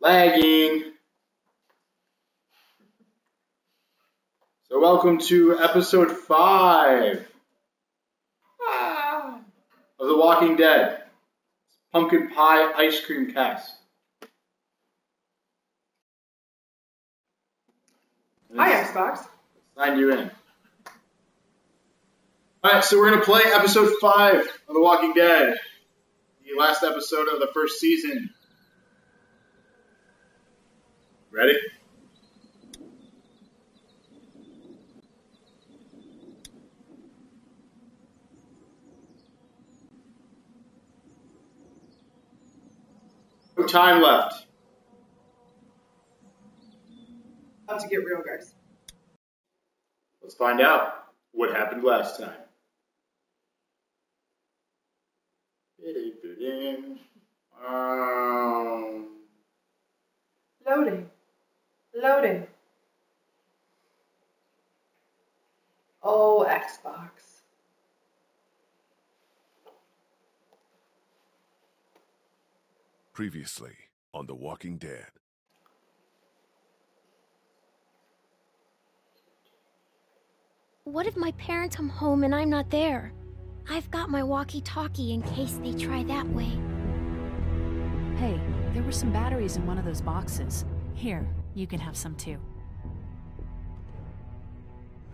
Lagging. So, welcome to episode five of The Walking Dead Pumpkin Pie Ice Cream Cast. Hi, Xbox. Signed you in. Alright, so we're going to play episode five of The Walking Dead, the last episode of the first season. Ready? No time left. About to get real, guys. Let's find out what happened last time. Loading. Loading. Oh, Xbox. Previously on The Walking Dead. What if my parents come home and I'm not there? I've got my walkie-talkie in case they try that way. Hey, there were some batteries in one of those boxes. Here, you can have some too.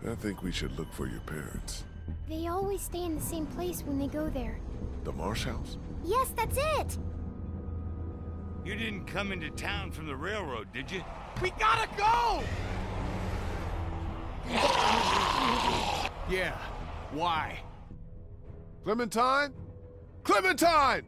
I think we should look for your parents. They always stay in the same place when they go there. The Marsh House? Yes, that's it! You didn't come into town from the railroad, did you? We gotta go! Yeah, why? Clementine? Clementine!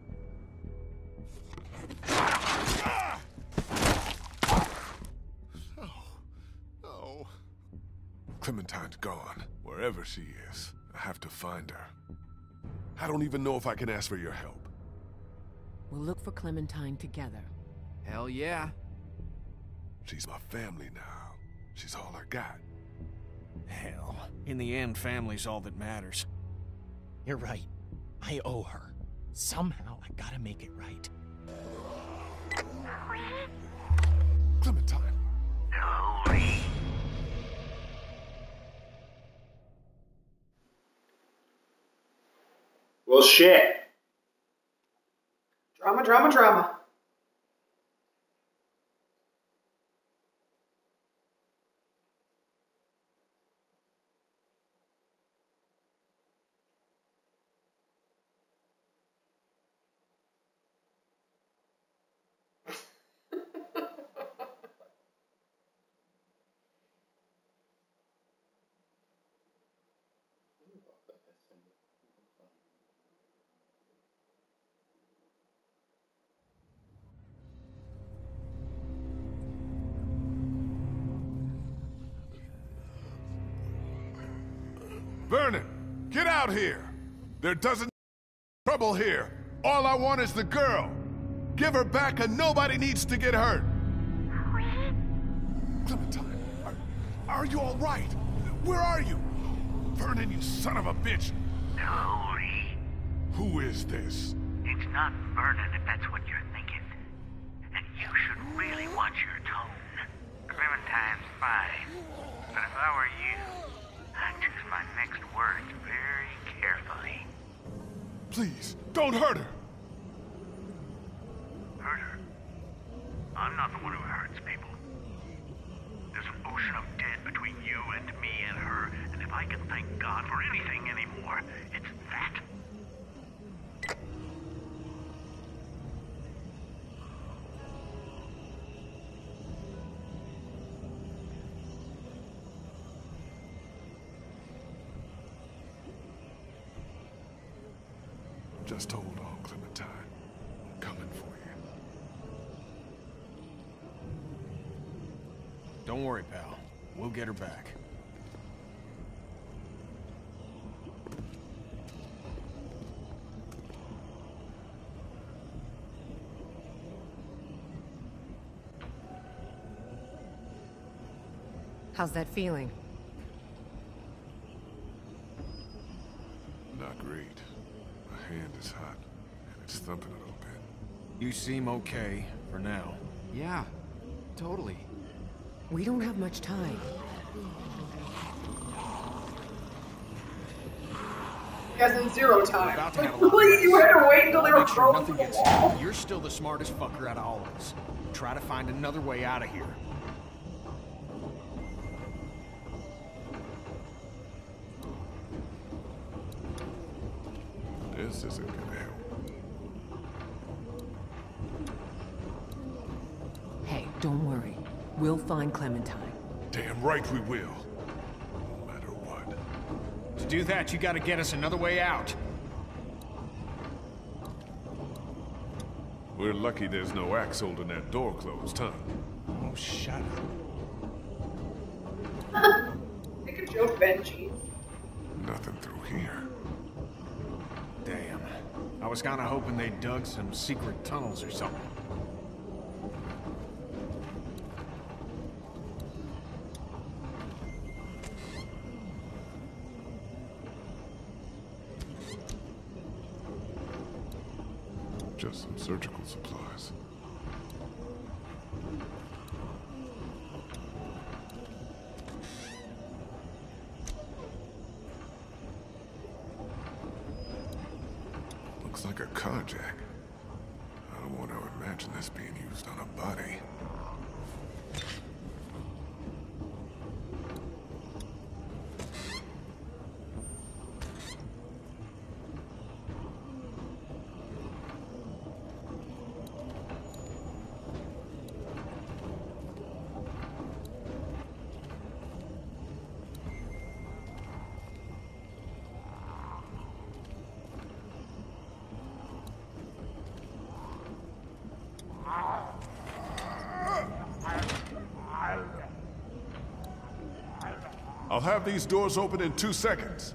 Clementine's gone. Wherever she is, I have to find her. I don't even know if I can ask for your help. We'll look for Clementine together. Hell yeah. She's my family now. She's all I got. Hell, in the end, family's all that matters. You're right. I owe her. Somehow I gotta make it right. Clementine. Well, shit. Drama, drama, drama. Vernon, get out here! There doesn't trouble here. All I want is the girl. Give her back and nobody needs to get hurt. Clementine, are, are you all right? Where are you? Vernon, you son of a bitch. Hurry. Who is this? It's not Vernon if that's what you're thinking. And you should really watch your tone. Clementine's fine. But if I were you, I'd choose my next words very carefully. Please, don't hurt her. Hurt her? I'm not the one who hurts people. There's an ocean of dead between you and me and her, and if I can thank God for anything anymore, it's that. Just hold on, Clementine. I'm coming for you. Don't worry, pal. We'll get her back. How's that feeling? Not great. My hand is hot, and it's thumping a little bit. You seem okay for now. Yeah, totally. We don't have much time. As in zero time. About to have a Like, really, you had to wait until they were sure the gets wall. You're still the smartest fucker out of all of us. Try to find another way out of here. This isn't gonna help. Hey, don't worry. We'll find Clementine. Damn right we will. No matter what. To do that, you gotta get us another way out. We're lucky there's no axe holding that door closed, huh? Oh, shut up. Make a joke, Benji. Nothing through here. Damn. I was kinda hoping they dug some secret tunnels or something. Just some surgical supplies. Looks like a carjack. I don't want to imagine this being used on a body. I'll have these doors open in two seconds.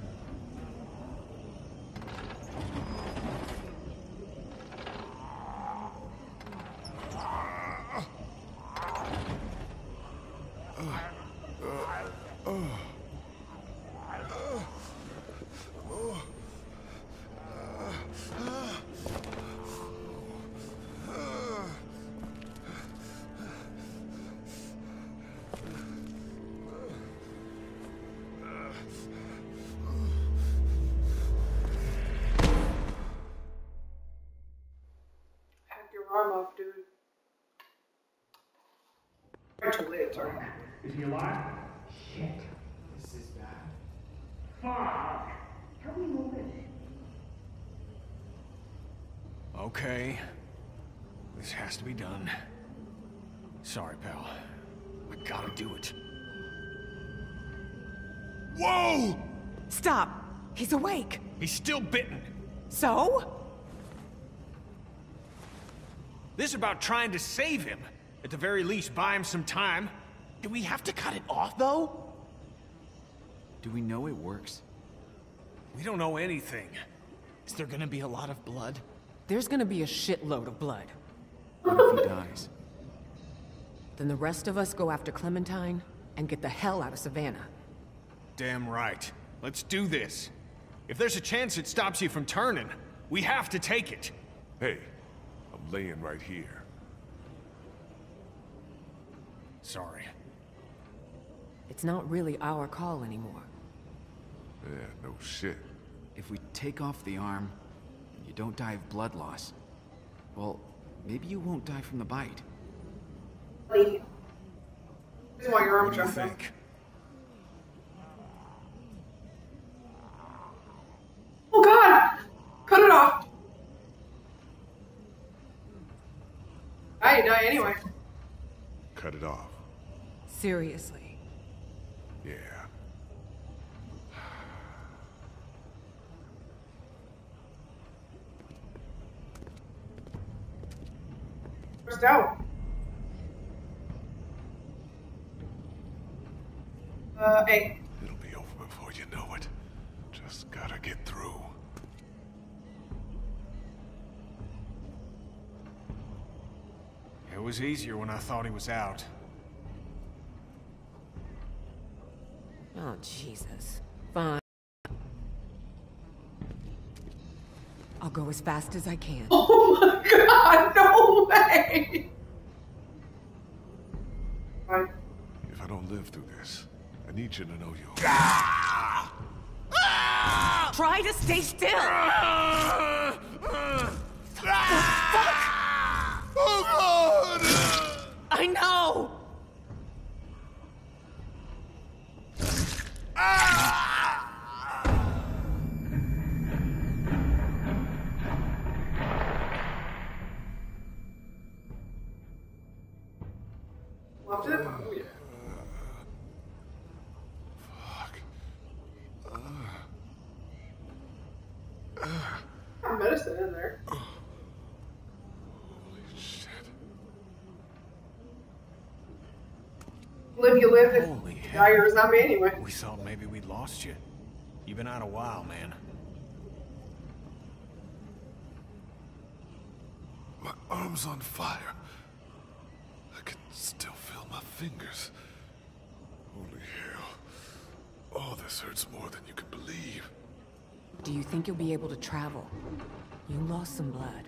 He's awake! He's still bitten. So? This is about trying to save him. At the very least, buy him some time. Do we have to cut it off, though? Do we know it works? We don't know anything. Is there gonna be a lot of blood? There's gonna be a shitload of blood. What if he dies? Then the rest of us go after Clementine and get the hell out of Savannah. Damn right. Let's do this. If there's a chance it stops you from turning, we have to take it. Hey, I'm laying right here. Sorry. It's not really our call anymore. Yeah, no shit. If we take off the arm, and you don't die of blood loss, well, maybe you won't die from the bite. Buddy. Why your arm What do you jumped off. think? Oh god! Cut it off! I die anyway. Cut it off. Seriously. Yeah. Where's out? Uh, A. was easier when I thought he was out. Oh, Jesus. Fine. I'll go as fast as I can. Oh my god, no way! If I don't live through this, I need you to know you'll. Ah! Ah! Try to stay still! Ah! I know! Holy and die you're a zombie anyway. We thought maybe we'd lost you. You've been out a while, man. My arm's on fire. I can still feel my fingers. Holy hell. Oh, this hurts more than you can believe. Do you think you'll be able to travel? You lost some blood.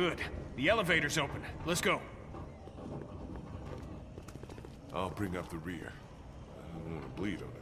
Good. The elevator's open. Let's go. I'll bring up the rear. I don't want to bleed on anyone.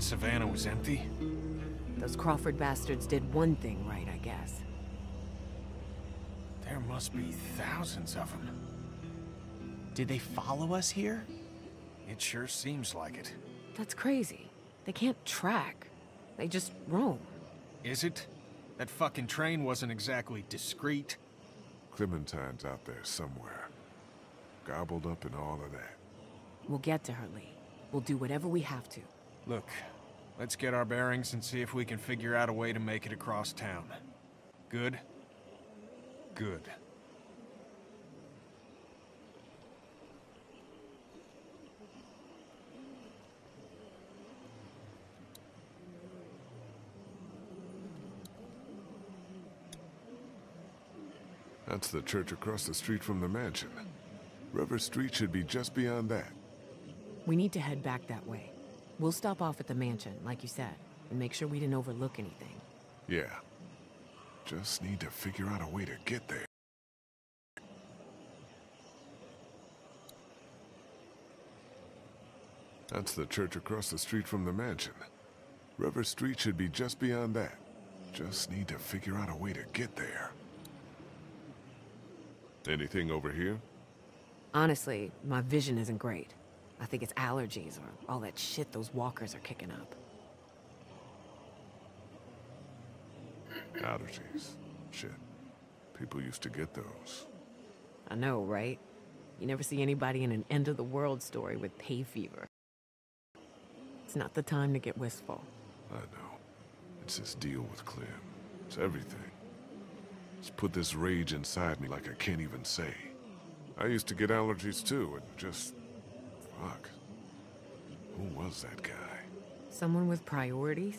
When Savannah was empty? Those Crawford bastards did one thing right, I guess. There must be thousands of them. Did they follow us here? It sure seems like it. That's crazy. They can't track. They just roam. Is it? That fucking train wasn't exactly discreet. Clementine's out there somewhere. Gobbled up in all of that. We'll get to her, Lee. We'll do whatever we have to. Look, let's get our bearings and see if we can figure out a way to make it across town. Good? Good. That's the church across the street from the mansion. River Street should be just beyond that. We need to head back that way. We'll stop off at the mansion, like you said, and make sure we didn't overlook anything. Yeah. Just need to figure out a way to get there. That's the church across the street from the mansion. River Street should be just beyond that. Just need to figure out a way to get there. Anything over here? Honestly, my vision isn't great. I think it's allergies or all that shit those walkers are kicking up. Allergies. Shit. People used to get those. I know, right? You never see anybody in an end of the world story with hay fever. It's not the time to get wistful. I know. It's this deal with Clem. It's everything. It's put this rage inside me like I can't even say. I used to get allergies too, and just... Fuck. Who was that guy? Someone with priorities?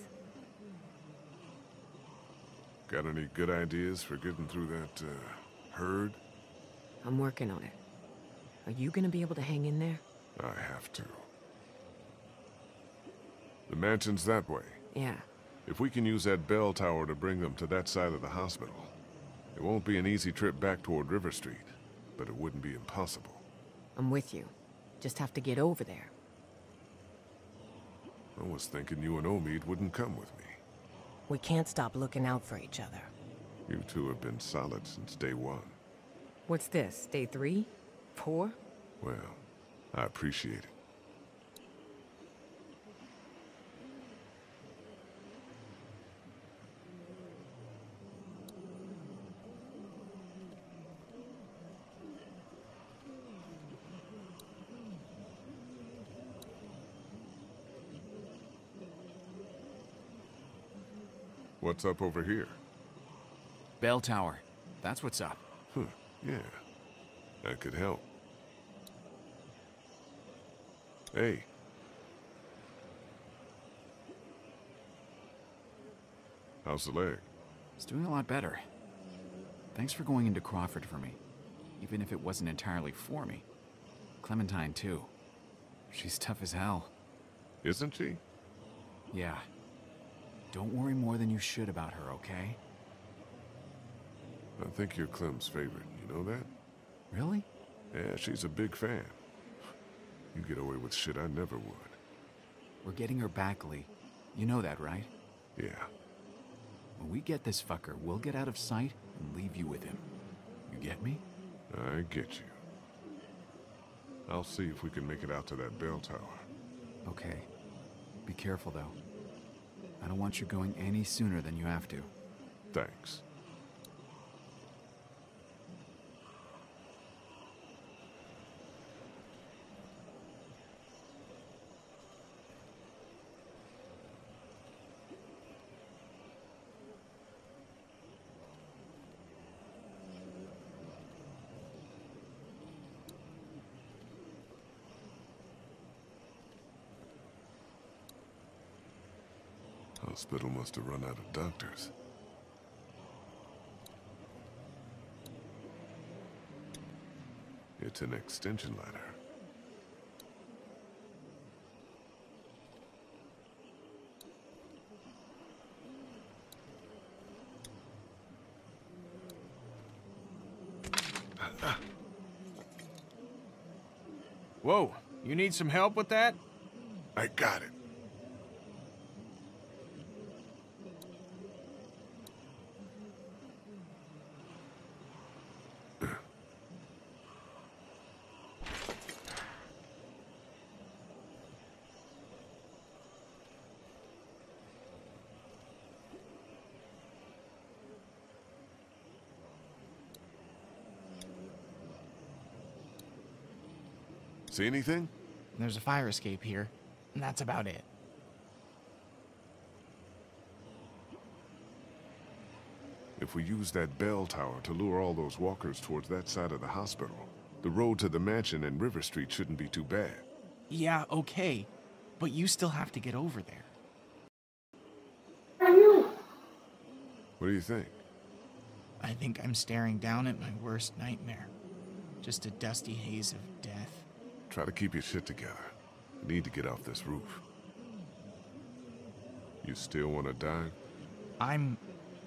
Got any good ideas for getting through that, uh, herd? I'm working on it. Are you gonna be able to hang in there? I have to. The mansion's that way. Yeah. If we can use that bell tower to bring them to that side of the hospital, it won't be an easy trip back toward River Street, but it wouldn't be impossible. I'm with you. Just have to get over there. I was thinking you and Omid wouldn't come with me. We can't stop looking out for each other. You two have been solid since day one. What's this, day three? Four? Well, I appreciate it. What's up over here? Bell tower. That's what's up. Huh, yeah. That could help. Hey. How's the leg? It's doing a lot better. Thanks for going into Crawford for me, even if it wasn't entirely for me. Clementine, too. She's tough as hell. Isn't she? Yeah. Don't worry more than you should about her, okay? I think you're Clem's favorite, you know that? Really? Yeah, she's a big fan. You get away with shit I never would. We're getting her back, Lee. You know that, right? Yeah. When we get this fucker, we'll get out of sight and leave you with him. You get me? I get you. I'll see if we can make it out to that bell tower. Okay. Be careful, though. I don't want you going any sooner than you have to. Thanks. Hospital must have run out of doctors. It's an extension ladder. Whoa, you need some help with that? I got it. See anything? There's a fire escape here, and that's about it. If we use that bell tower to lure all those walkers towards that side of the hospital, the road to the mansion and River Street shouldn't be too bad. Yeah, okay, but you still have to get over there. What do you think? I think I'm staring down at my worst nightmare. Just a dusty haze of death. Try to keep your shit together. I need to get off this roof. You still want to die? I'm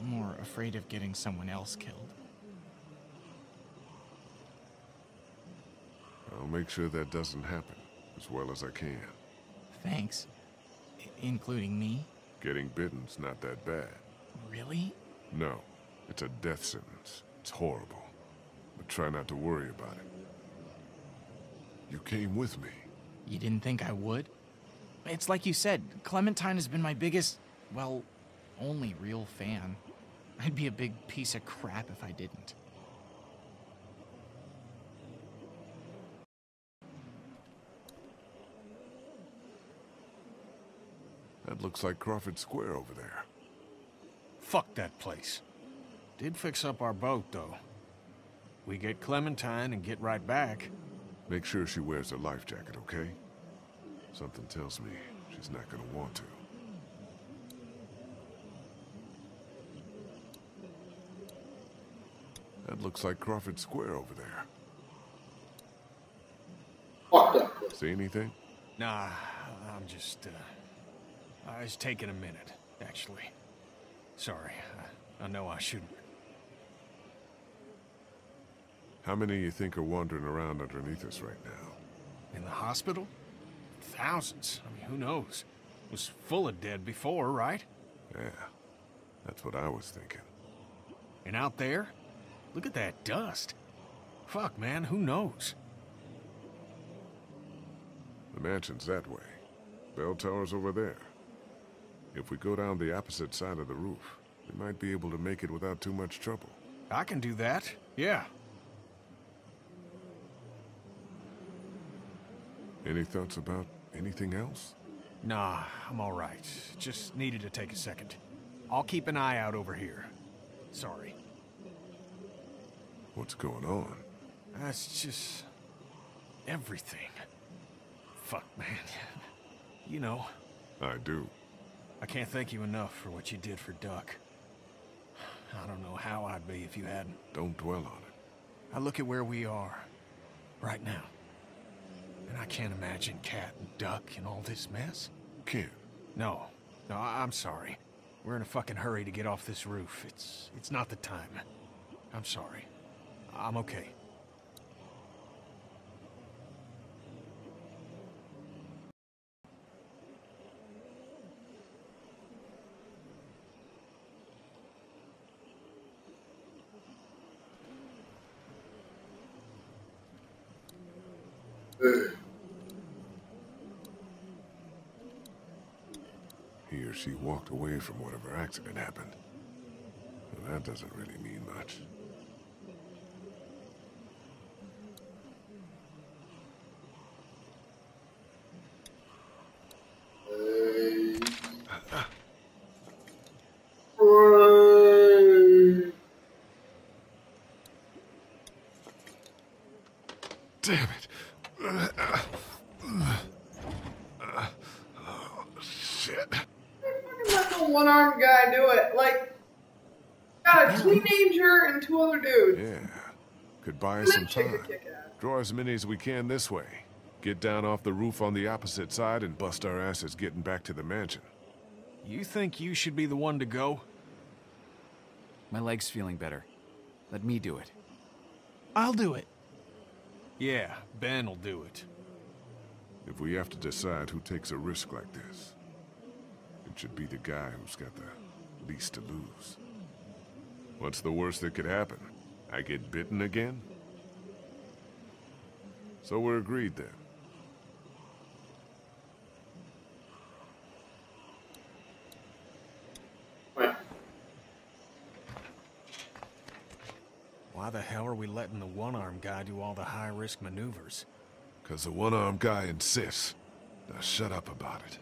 more afraid of getting someone else killed. I'll make sure that doesn't happen as well as I can. Thanks. I- including me? Getting bitten's not that bad. Really? No, it's a death sentence. It's horrible. But try not to worry about it. You came with me. You didn't think I would? It's like you said, Clementine has been my biggest, well, only real fan. I'd be a big piece of crap if I didn't. That looks like Crawford Square over there. Fuck that place. Did fix up our boat, though. We get Clementine and get right back. Make sure she wears a life jacket, okay? Something tells me she's not gonna want to. That looks like Crawford Square over there. Fuck that. See anything? Nah, I'm just, uh... I was taking a minute, actually. Sorry, I, I know I shouldn't. How many you think are wandering around underneath us right now? In the hospital? Thousands. I mean, who knows? It was full of dead before, right? Yeah, that's what I was thinking. And out there? Look at that dust. Fuck, man, who knows? The mansion's that way. Bell tower's over there. If we go down the opposite side of the roof, we might be able to make it without too much trouble. I can do that, yeah. Any thoughts about anything else? Nah, I'm alright. Just needed to take a second. I'll keep an eye out over here. Sorry. What's going on? That's just... everything. Fuck, man. You know. I do. I can't thank you enough for what you did for Duck. I don't know how I'd be if you hadn't. Don't dwell on it. I look at where we are, right now. And I can't imagine Cat and Duck in all this mess. Can't. No. No, I I'm sorry. We're in a fucking hurry to get off this roof. It's... it's not the time. I'm sorry. I'm okay. She walked away from whatever accident happened. Well, that doesn't really mean much. Damn it. Oh, shit. Let the one armed guy do it. Like, got a teenager and two other dudes. Yeah. Could buy us some time. Draw as many as we can this way. Get down off the roof on the opposite side and bust our asses getting back to the mansion. You think you should be the one to go? My leg's feeling better. Let me do it. I'll do it. Yeah, Ben'll do it. If we have to decide who takes a risk like this, it should be the guy who's got the least to lose. What's the worst that could happen? I get bitten again? So we're agreed then. Why the hell are we letting the one-armed guy do all the high-risk maneuvers? Because the one-armed guy insists. Now shut up about it.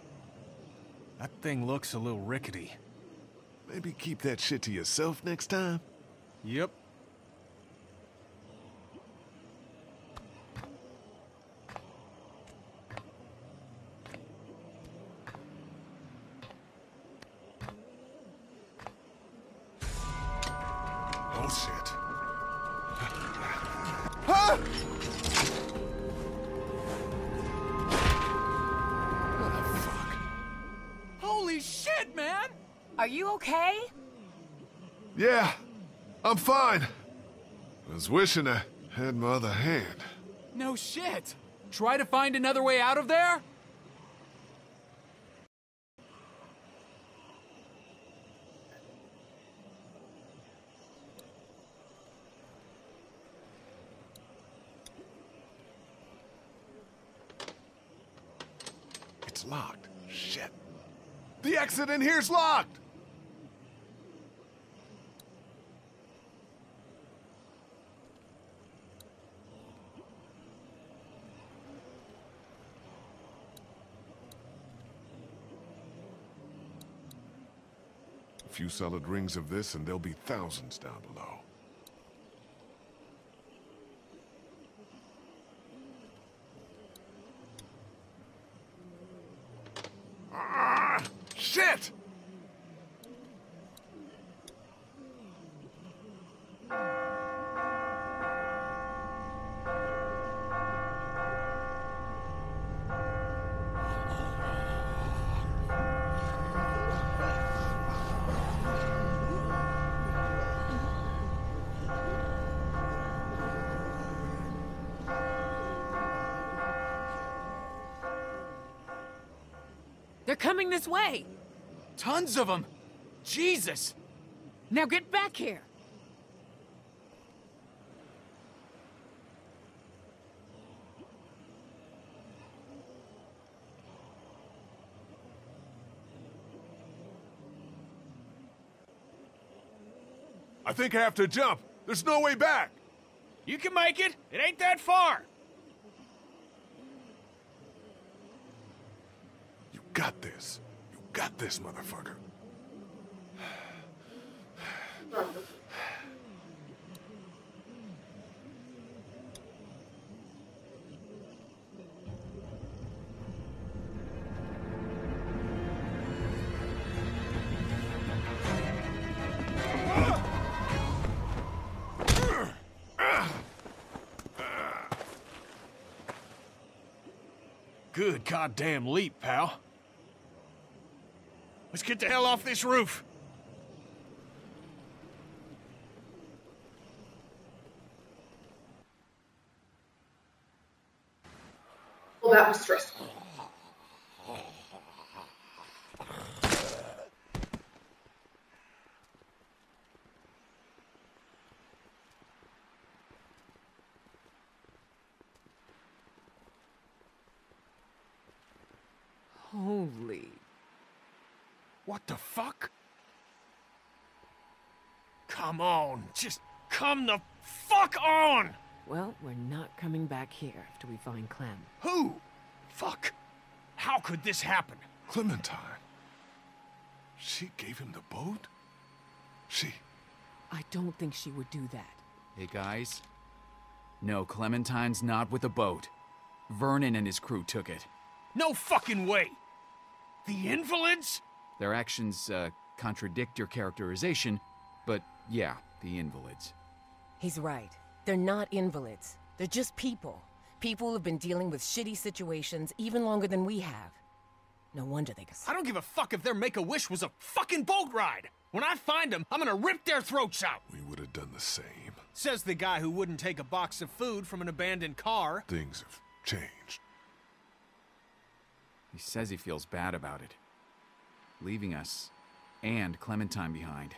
That thing looks a little rickety. Maybe keep that shit to yourself next time? Yep. wishing I had my other hand. No shit! Try to find another way out of there? It's locked. Shit. The exit in here's locked! Few solid rings of this and there'll be thousands down below. Ah! Shit! They're coming this way! Tons of them! Jesus! Now get back here! I think I have to jump. There's no way back. You can make it! It ain't that far! You got this. You got this, motherfucker. Good goddamn leap, pal. Let's get the hell off this roof. Well, that was stressful. Holy. What the fuck? Come on, just come the fuck on! Well, we're not coming back here after we find Clem. Who? Fuck. How could this happen? Clementine. She gave him the boat? She... I don't think she would do that. Hey guys. No, Clementine's not with the boat. Vernon and his crew took it. No fucking way! The invalids? Their actions uh, contradict your characterization, but yeah, the invalids. He's right. They're not invalids. They're just people. People who've been dealing with shitty situations even longer than we have. No wonder they I don't give a fuck if their make-a-wish was a fucking boat ride! When I find them, I'm gonna rip their throats out! We would have done the same. Says the guy who wouldn't take a box of food from an abandoned car. Things have changed. He says he feels bad about it. Leaving us and Clementine behind.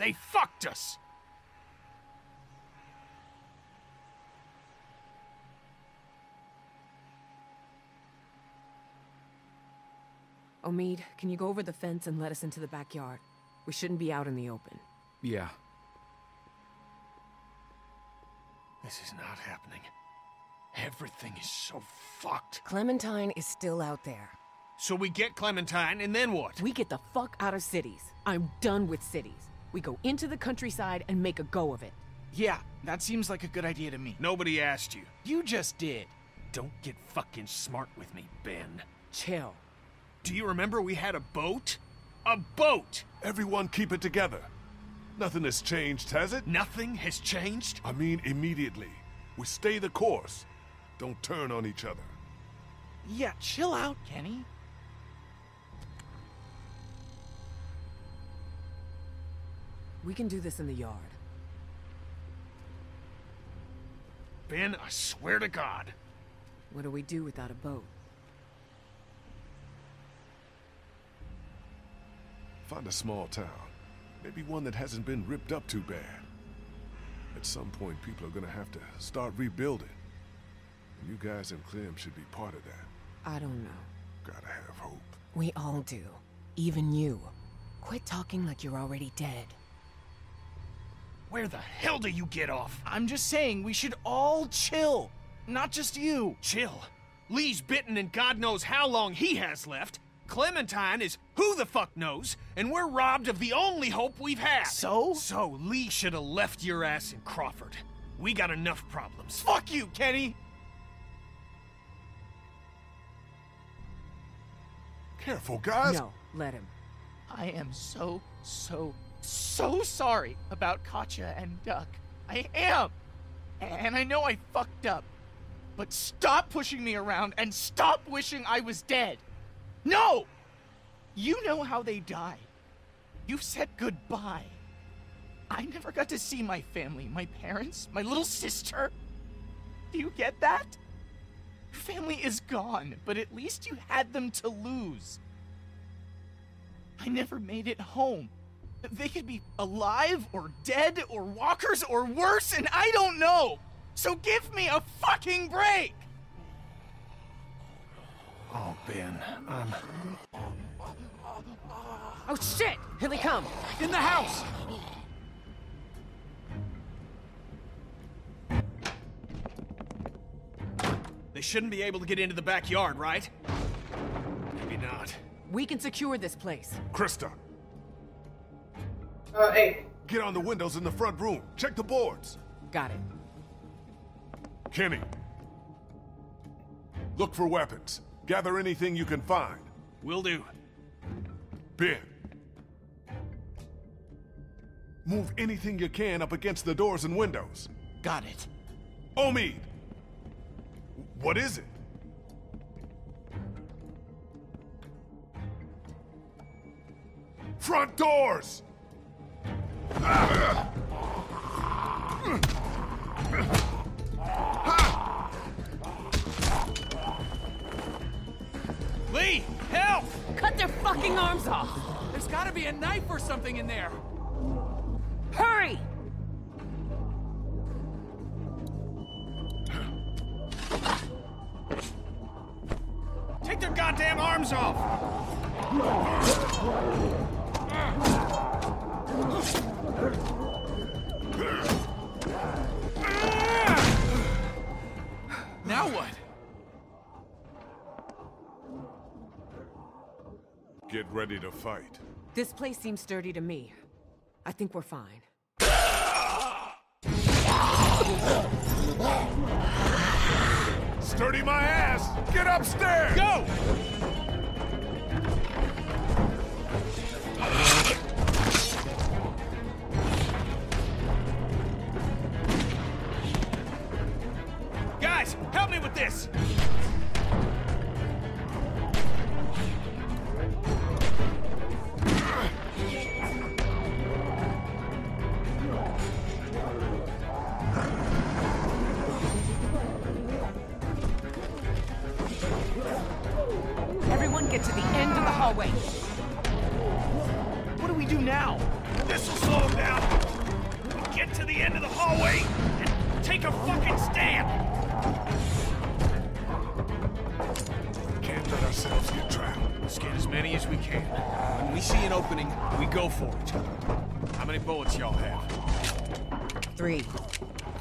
They fucked us! Omid, can you go over the fence and let us into the backyard? We shouldn't be out in the open. Yeah. This is not happening. Everything is so fucked. Clementine is still out there. So we get Clementine, and then what? We get the fuck out of cities. I'm done with cities. We go into the countryside and make a go of it. Yeah, that seems like a good idea to me. Nobody asked you. You just did. Don't get fucking smart with me, Ben. Chill. Do you remember we had a boat? A boat! Everyone keep it together. Nothing has changed, has it? Nothing has changed? I mean, immediately. We stay the course. Don't turn on each other. Yeah, chill out, Kenny. We can do this in the yard. Ben, I swear to God. What do we do without a boat? Find a small town. Maybe one that hasn't been ripped up too bad. At some point, people are gonna have to start rebuilding. And you guys and Clem should be part of that. I don't know. gotta have hope. We all do. Even you. Quit talking like you're already dead. Where the hell do you get off? I'm just saying we should all chill. Not just you. Chill. Lee's bitten and God knows how long he has left. Clementine is who the fuck knows, and we're robbed of the only hope we've had. So? So Lee should have left your ass in Crawford. We got enough problems. Fuck you, Kenny! Careful, guys. No, let him. I am so, so, so sorry about Katjaa and Duck. I am! And I know I fucked up. But stop pushing me around and stop wishing I was dead! No! You know how they died. You said goodbye. I never got to see my family, my parents, my little sister. Do you get that? Your family is gone, but at least you had them to lose. I never made it home. They could be alive or dead or walkers or worse, and I don't know. So give me a fucking break! Oh, Ben, I'm. Oh shit! Here they come! In the house! They shouldn't be able to get into the backyard, right? Maybe not. We can secure this place. Christa, Uh, hey. get on the windows in the front room. Check the boards. Got it. Kenny, look for weapons. Gather anything you can find. Will do. Ben, move anything you can up against the doors and windows. Got it. Omid, what is it? Front doors! Lee, help! Cut their fucking arms off! There's gotta be a knife or something in there. Hurry! Take their goddamn arms off! Now what? Get ready to fight. This place seems sturdy to me. I think we're fine. Sturdy my ass! Get upstairs! Go! Guys, help me with this!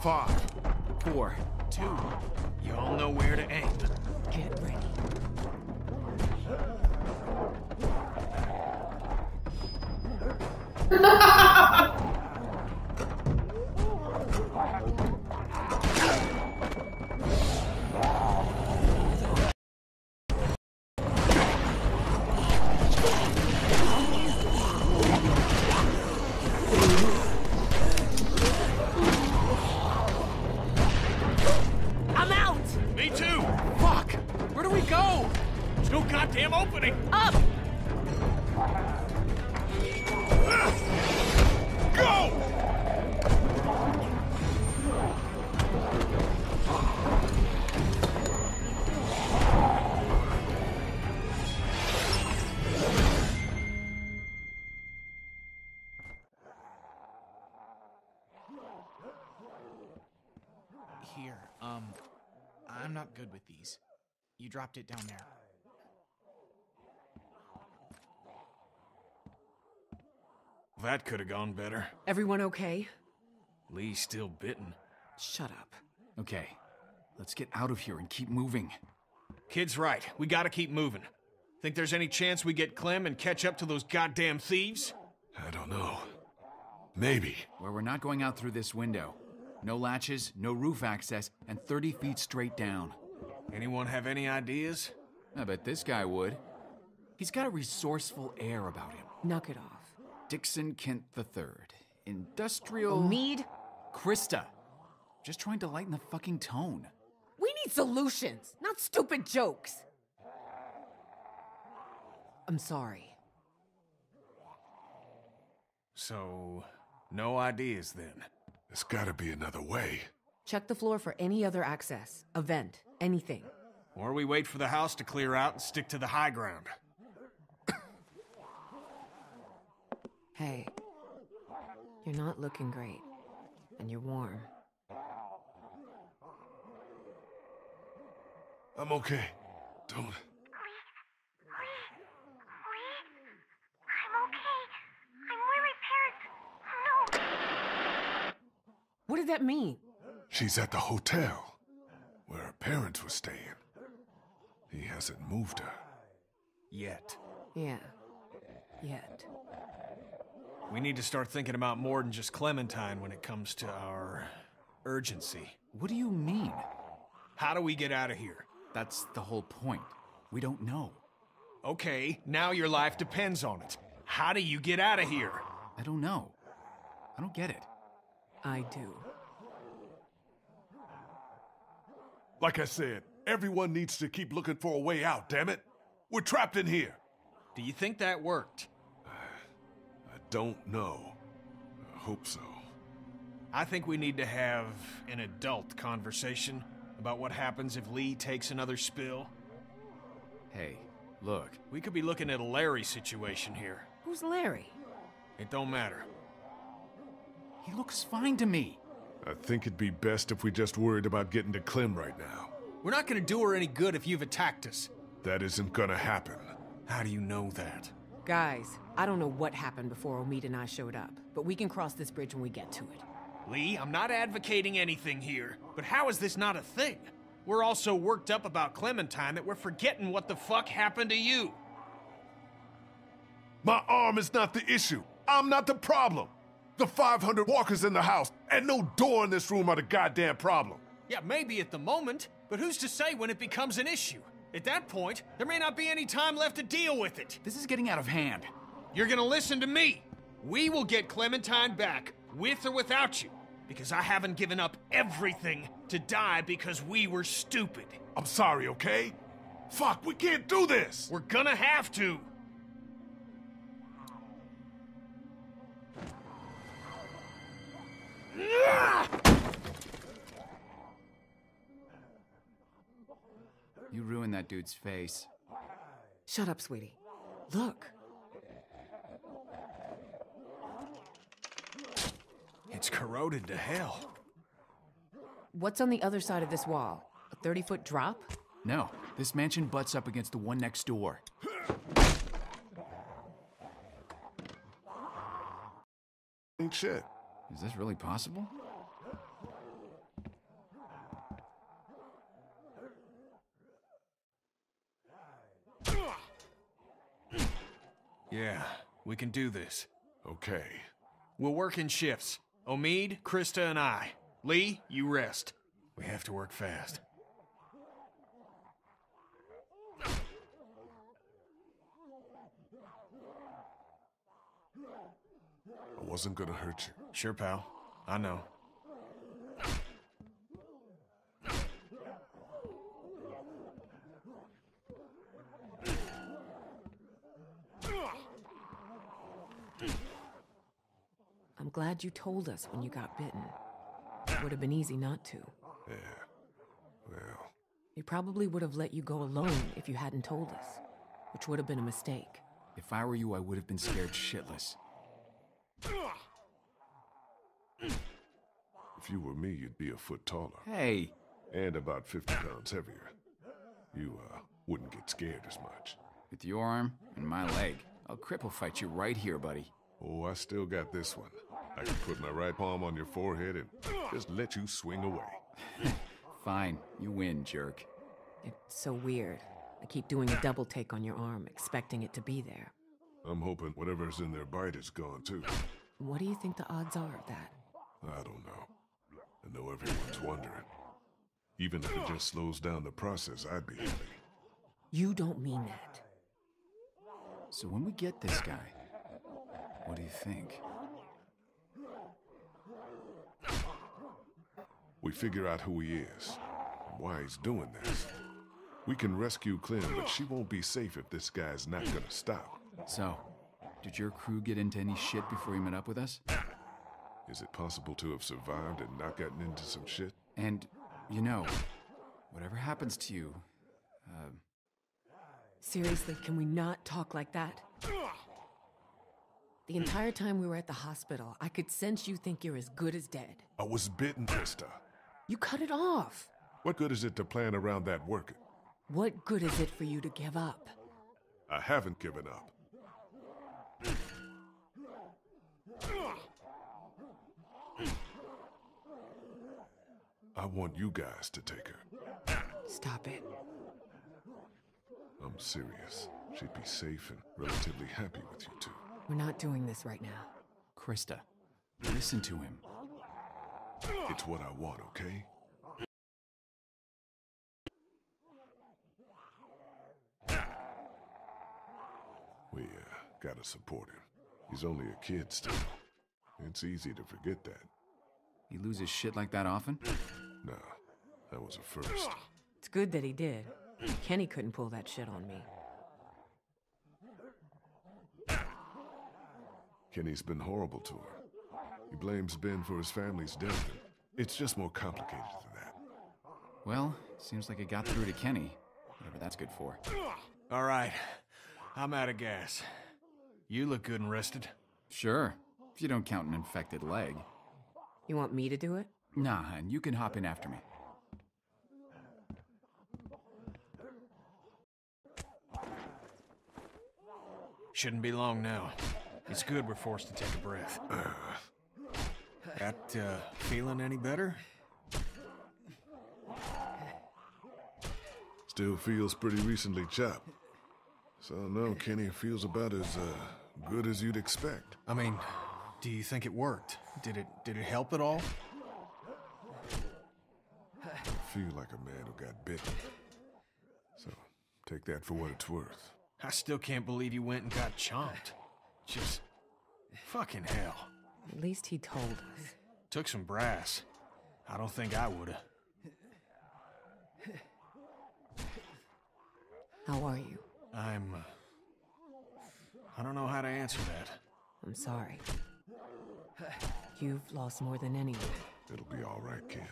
Five. Four. Two. Y'all know where to aim. Get ready. I'm you dropped it down there. That could have gone better. Everyone okay? Lee's still bitten. Shut up. Okay, let's get out of here and keep moving. Kid's right. We gotta keep moving. Think there's any chance we get Clem and catch up to those goddamn thieves? I don't know. Maybe. Where well, we're not going out through this window. No latches, no roof access, and 30 feet straight down. Anyone have any ideas? I bet this guy would. He's got a resourceful air about him. Knock it off. Dixon Kent III. Industrial. Oh, Mead? Christa. Just trying to lighten the fucking tone. We need solutions, not stupid jokes. I'm sorry. So, no ideas then. There's gotta be another way. Check the floor for any other access, a vent, anything. Or we wait for the house to clear out and stick to the high ground. Hey, you're not looking great, and you're warm. I'm okay. Don't. I'm okay. I'm where my. No. What did that mean? She's at the hotel where her parents were staying. He hasn't moved her. Yet. Yeah. Yet. We need to start thinking about more than just Clementine when it comes to our urgency. What do you mean? How do we get out of here? That's the whole point. We don't know. Okay, now your life depends on it. How do you get out of here? I don't know. I don't get it. I do. Like I said, everyone needs to keep looking for a way out, damn it. We're trapped in here. Do you think that worked? I don't know. I hope so. I think we need to have an adult conversation about what happens if Lee takes another spill. Hey, look. We could be looking at a Larry situation here. Who's Larry? It don't matter. He looks fine to me. I think it'd be best if we just worried about getting to Clem right now. We're not gonna do her any good if you've attacked us. That isn't gonna happen. How do you know that? Guys, I don't know what happened before Omid and I showed up, but we can cross this bridge when we get to it. Lee, I'm not advocating anything here, but how is this not a thing? We're all so worked up about Clementine that we're forgetting what the fuck happened to you. My arm is not the issue. I'm not the problem. The 500 walkers in the house and no door in this room are the goddamn problem. Yeah, maybe at the moment, but who's to say when it becomes an issue? At that point, there may not be any time left to deal with it. This is getting out of hand. You're gonna listen to me. We will get Clementine back, with or without you, because I haven't given up everything to die because we were stupid. I'm sorry, okay? Fuck, we can't do this! We're gonna have to. You ruined that dude's face. Shut up, sweetie. Look. It's corroded to hell. What's on the other side of this wall? A 30 foot drop? No, this mansion butts up against the one next door. Ain't shit. Is this really possible? Yeah, we can do this. Okay. We'll work in shifts. Omid, Christa, and I. Lee, you rest. We have to work fast. I wasn't gonna hurt you. Sure, pal. I know. I'm glad you told us when you got bitten. It would have been easy not to. Yeah. Well, We probably would have let you go alone if you hadn't told us, which would have been a mistake. If I were you, I would have been scared shitless. If you were me, you'd be a foot taller. Hey! And about 50 pounds heavier. You, uh, wouldn't get scared as much. With your arm and my leg, I'll cripple fight you right here, buddy. Oh, I still got this one. I can put my right palm on your forehead and just let you swing away. Fine, you win, jerk. It's so weird. I keep doing a double take on your arm, expecting it to be there. I'm hoping whatever's in their bite is gone too. What do you think the odds are of that? I don't know. I know everyone's wondering. Even if it just slows down the process, I'd be happy. You don't mean that. So when we get this guy, what do you think? We figure out who he is, and why he's doing this. We can rescue Clem, but she won't be safe if this guy's not gonna stop. So, did your crew get into any shit before you met up with us? Is it possible to have survived and not gotten into some shit? And, you know, whatever happens to you, uh, Seriously, can we not talk like that? The entire time we were at the hospital, I could sense you think you're as good as dead. I was bitten, Christa. You cut it off. What good is it to plan around that working? What good is it for you to give up? I haven't given up. I want you guys to take her. Stop it. I'm serious. She'd be safe and relatively happy with you two. We're not doing this right now. Christa, listen to him. It's what I want, okay? We, uh, gotta support him. He's only a kid still. It's easy to forget that. He loses shit like that often? No, that was a first. It's good that he did. Kenny couldn't pull that shit on me. Kenny's been horrible to her. He blames Ben for his family's death. It's just more complicated than that. Well, seems like it got through to Kenny. Whatever that's good for. All right. I'm out of gas. You look good and rested. Sure, if you don't count an infected leg. You want me to do it? Nah, and you can hop in after me. Shouldn't be long now. It's good we're forced to take a breath. That, uh, feeling any better? Still feels pretty recently chopped. So no, Kenny feels about as uh, good as you'd expect. I mean, do you think it worked? Did it did it help at all? I feel like a man who got bitten. So take that for what it's worth. I still can't believe you went and got chomped. Just fucking hell. At least he told us. Took some brass. I don't think I woulda. How are you? I'm. Uh, I don't know how to answer that. I'm sorry. You've lost more than anyone. It'll be all right, kid.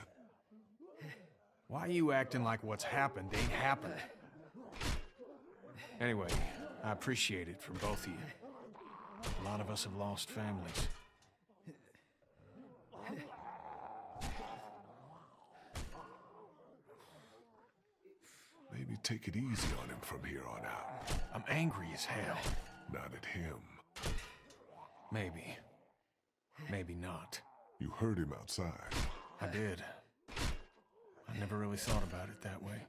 Why are you acting like what's happened ain't happened? Anyway, I appreciate it from both of you. A lot of us have lost families. Maybe take it easy on him from here on out. I'm angry as hell. Not at him. Maybe. Maybe not. You heard him outside. I did. I never really thought about it that way.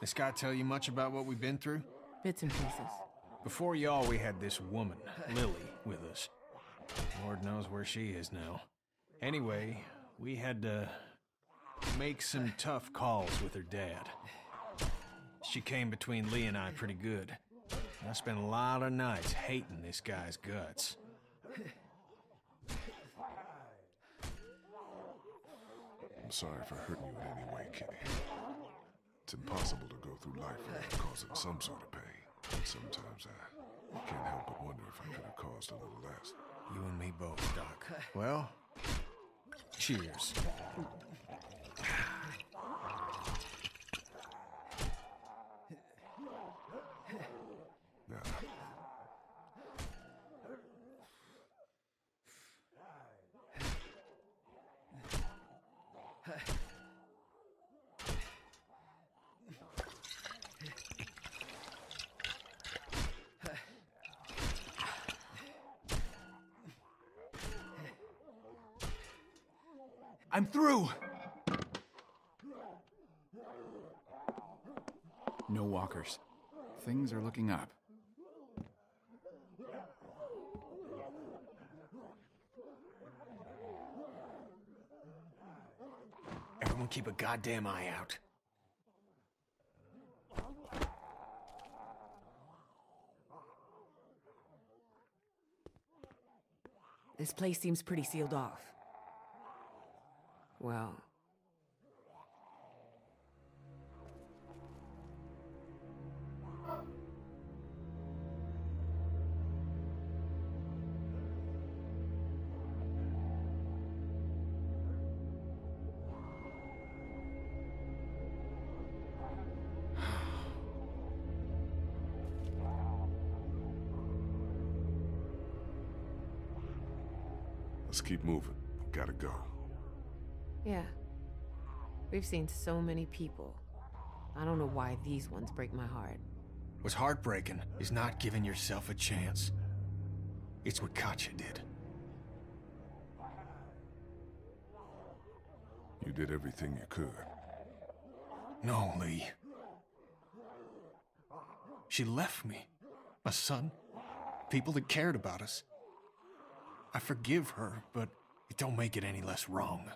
This guy tell you much about what we've been through? Bits and pieces. Before y'all, we had this woman, Lily, with us. Lord knows where she is now. Anyway, we had to make some tough calls with her dad. She came between Lee and I pretty good. I spent a lot of nights hating this guy's guts. I'm sorry for hurting you in any way, Kenny. It's impossible to go through life without causing some sort of pain. And sometimes I can't help but wonder if I could have caused a little less. You and me both, Doc. Well, cheers. Now, I'm through! No walkers. Things are looking up. Everyone keep a goddamn eye out. This place seems pretty sealed off. Well, We've seen so many people. I don't know why these ones break my heart. What's heartbreaking is not giving yourself a chance. It's what Katjaa did. You did everything you could. No, Lee. She left me. My son. People that cared about us. I forgive her, but it don't make it any less wrong.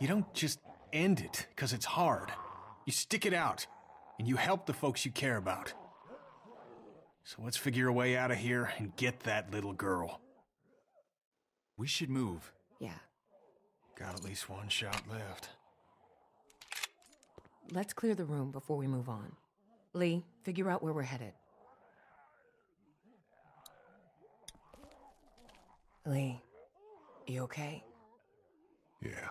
You don't just end it because it's hard. You stick it out, and you help the folks you care about. So let's figure a way out of here and get that little girl. We should move. Yeah. Got at least one shot left. Let's clear the room before we move on. Lee, figure out where we're headed. Lee, you okay? Yeah.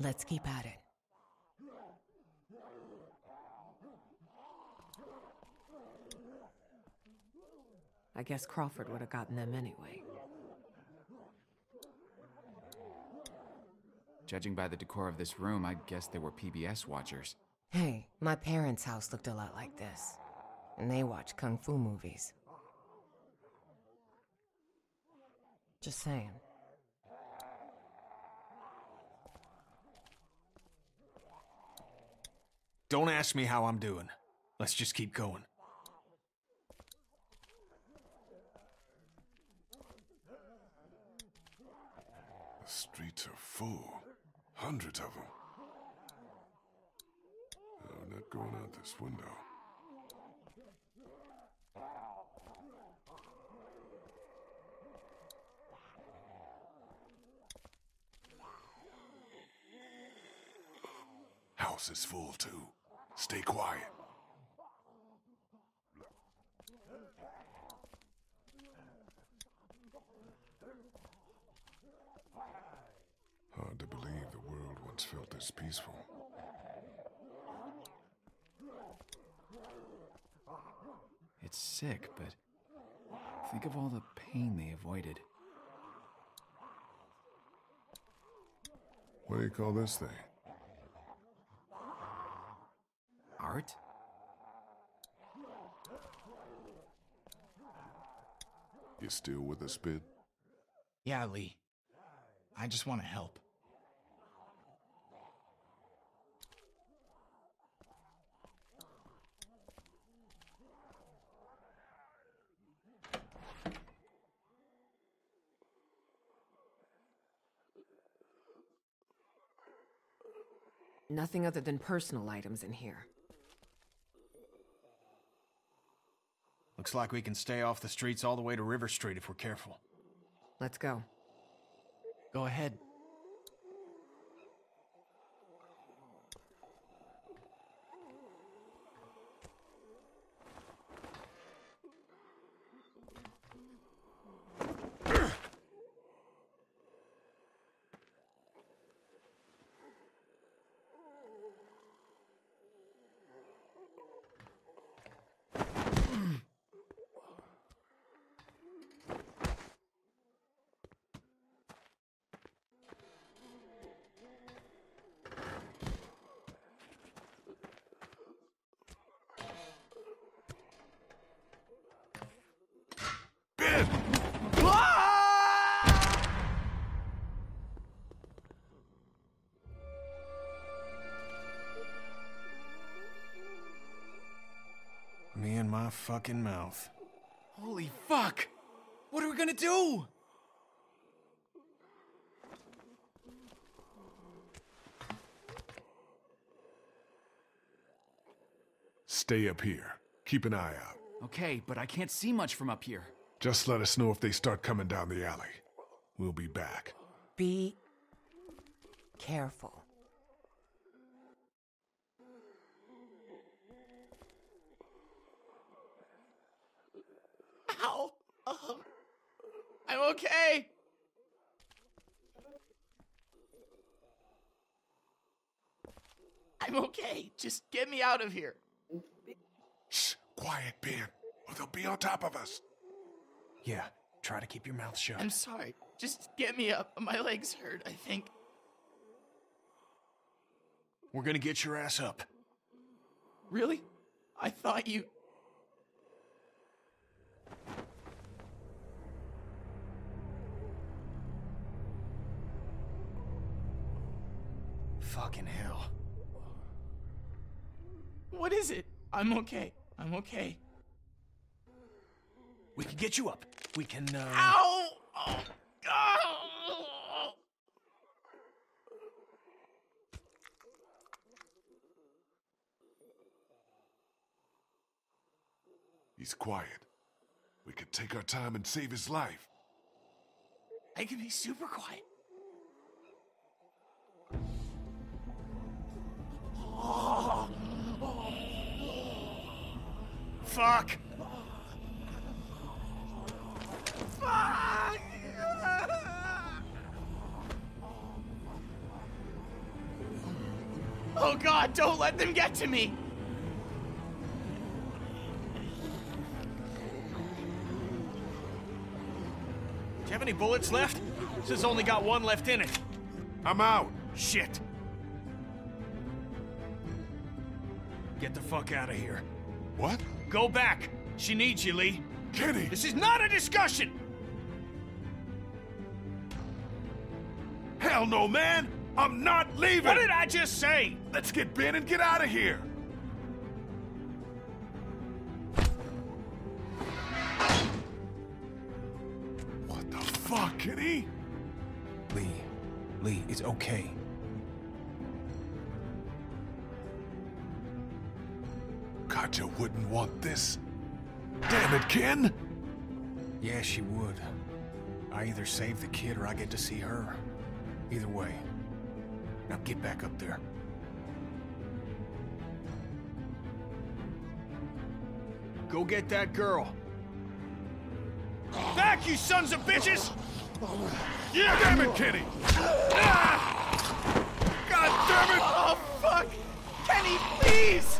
Let's keep at it. I guess Crawford would have gotten them anyway. Judging by the decor of this room, I guess they were PBS watchers. Hey, my parents' house looked a lot like this. And they watch kung fu movies. Just saying. Don't ask me how I'm doing. Let's just keep going. The streets are full. Hundreds of them. Oh, not going out this window. House is full too. Stay quiet. Hard to believe the world once felt this peaceful. It's sick, but think of all the pain they avoided. What do you call this thing? Art? You still with us, Bid? Yeah, Lee. I just want to help. Nothing other than personal items in here. Looks like we can stay off the streets all the way to River Street if we're careful. Let's go. Go ahead. Fucking mouth. Holy fuck! What are we gonna do? Stay up here. Keep an eye out. Okay, but I can't see much from up here. Just let us know if they start coming down the alley. We'll be back. Be careful. Ow! Um, I'm okay. I'm okay. Just get me out of here. Shh! Quiet, Ben, or they'll be on top of us. Yeah, try to keep your mouth shut. I'm sorry. Just get me up. My legs hurt, I think. We're gonna get your ass up. Really? I thought you. Fucking hell. What is it? I'm okay. I'm okay. We can get you up. We can, uh... Ow! Oh, God! He's quiet. We could take our time and save his life. I can be super quiet. Fuck! Fuck! Oh god, don't let them get to me! Do you have any bullets left? This has only got one left in it. I'm out. Shit. Get the fuck out of here. What? Go back. She needs you, Lee. Kenny! This is not a discussion! Hell no, man! I'm not leaving! What did I just say? Let's get Ben and get out of here! What the fuck, Kenny? Lee. Lee, it's okay. Katjaa wouldn't want this. Damn it, Ken! Yeah, she would. I either save the kid or I get to see her. Either way. Now get back up there. Go get that girl. Back, you sons of bitches! Yeah, damn it, Kenny! Ah! God damn it! Oh, fuck! Kenny, please!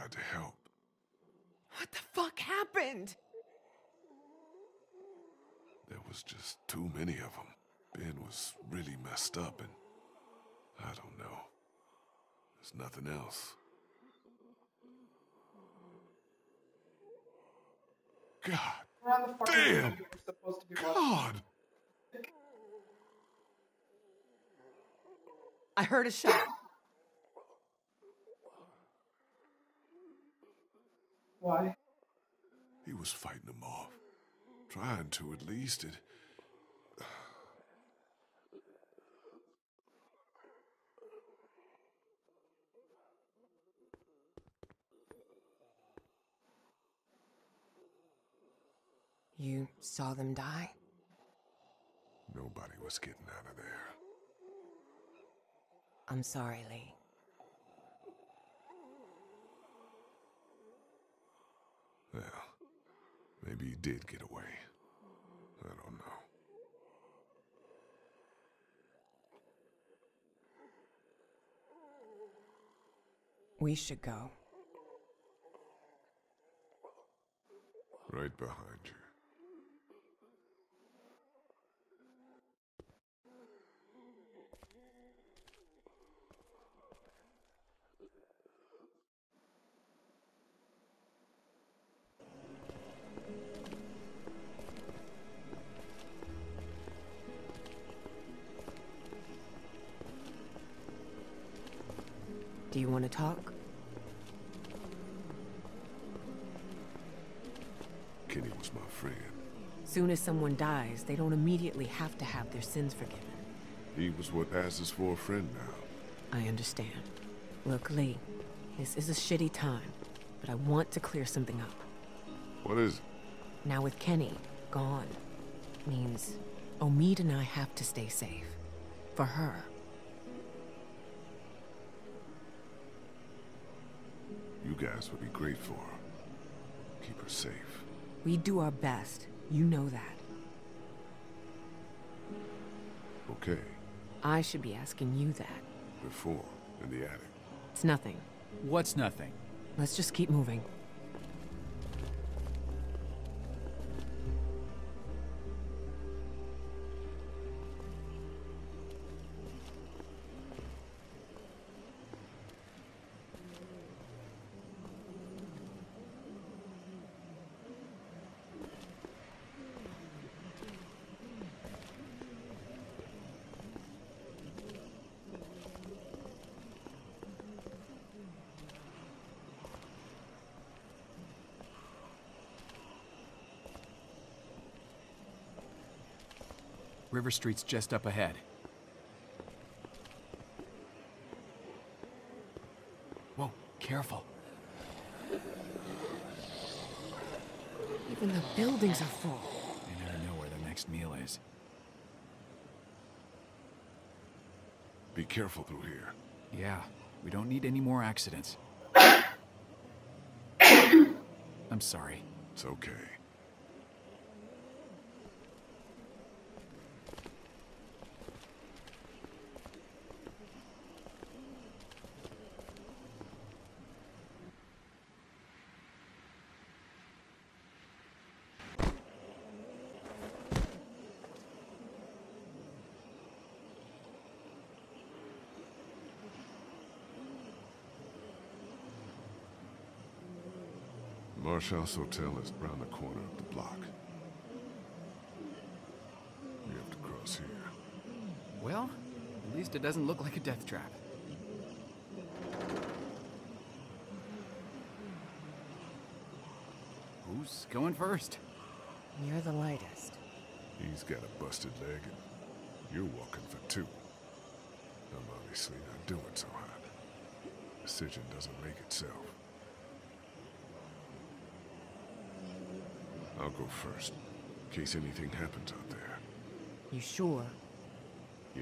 tried to help. What the fuck happened? There was just too many of them. Ben was really messed up, and I don't know. There's nothing else. God the damn! We're supposed to be. God! I heard a shot. Why? He was fighting them off. Trying to, at least. It. You saw them die? Nobody was getting out of there. I'm sorry, Lee. Well, maybe he did get away. I don't know. We should go. Right behind you. You want to talk? Kenny was my friend. Soon as someone dies, they don't immediately have to have their sins forgiven. He was what passes for a friend now. I understand. Look, Lee, this is a shitty time, but I want to clear something up. What is it? Now with Kenny gone, means Omid and I have to stay safe. For her. You guys would be great for her. Keep her safe. We do our best. You know that. Okay. I should be asking you that. Before, in the attic. It's nothing. What's nothing? Let's just keep moving. River Street's just up ahead. Whoa, careful. Even the buildings are full. You never know where the next meal is. Be careful through here. Yeah, we don't need any more accidents. I'm sorry. It's okay. Marsh House Hotel is around the corner of the block. We have to cross here. Well, at least it doesn't look like a death trap. Who's going first? You're the lightest. He's got a busted leg, and you're walking for two. I'm obviously not doing so hot. Decision doesn't make itself. I'll go first, in case anything happens out there. You sure? Yeah.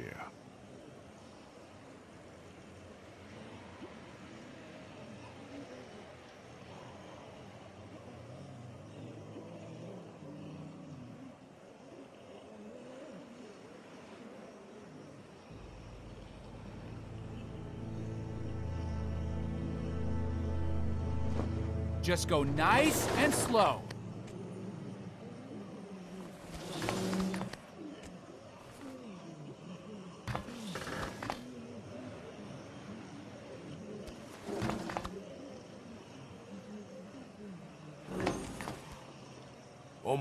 Just go nice and slow.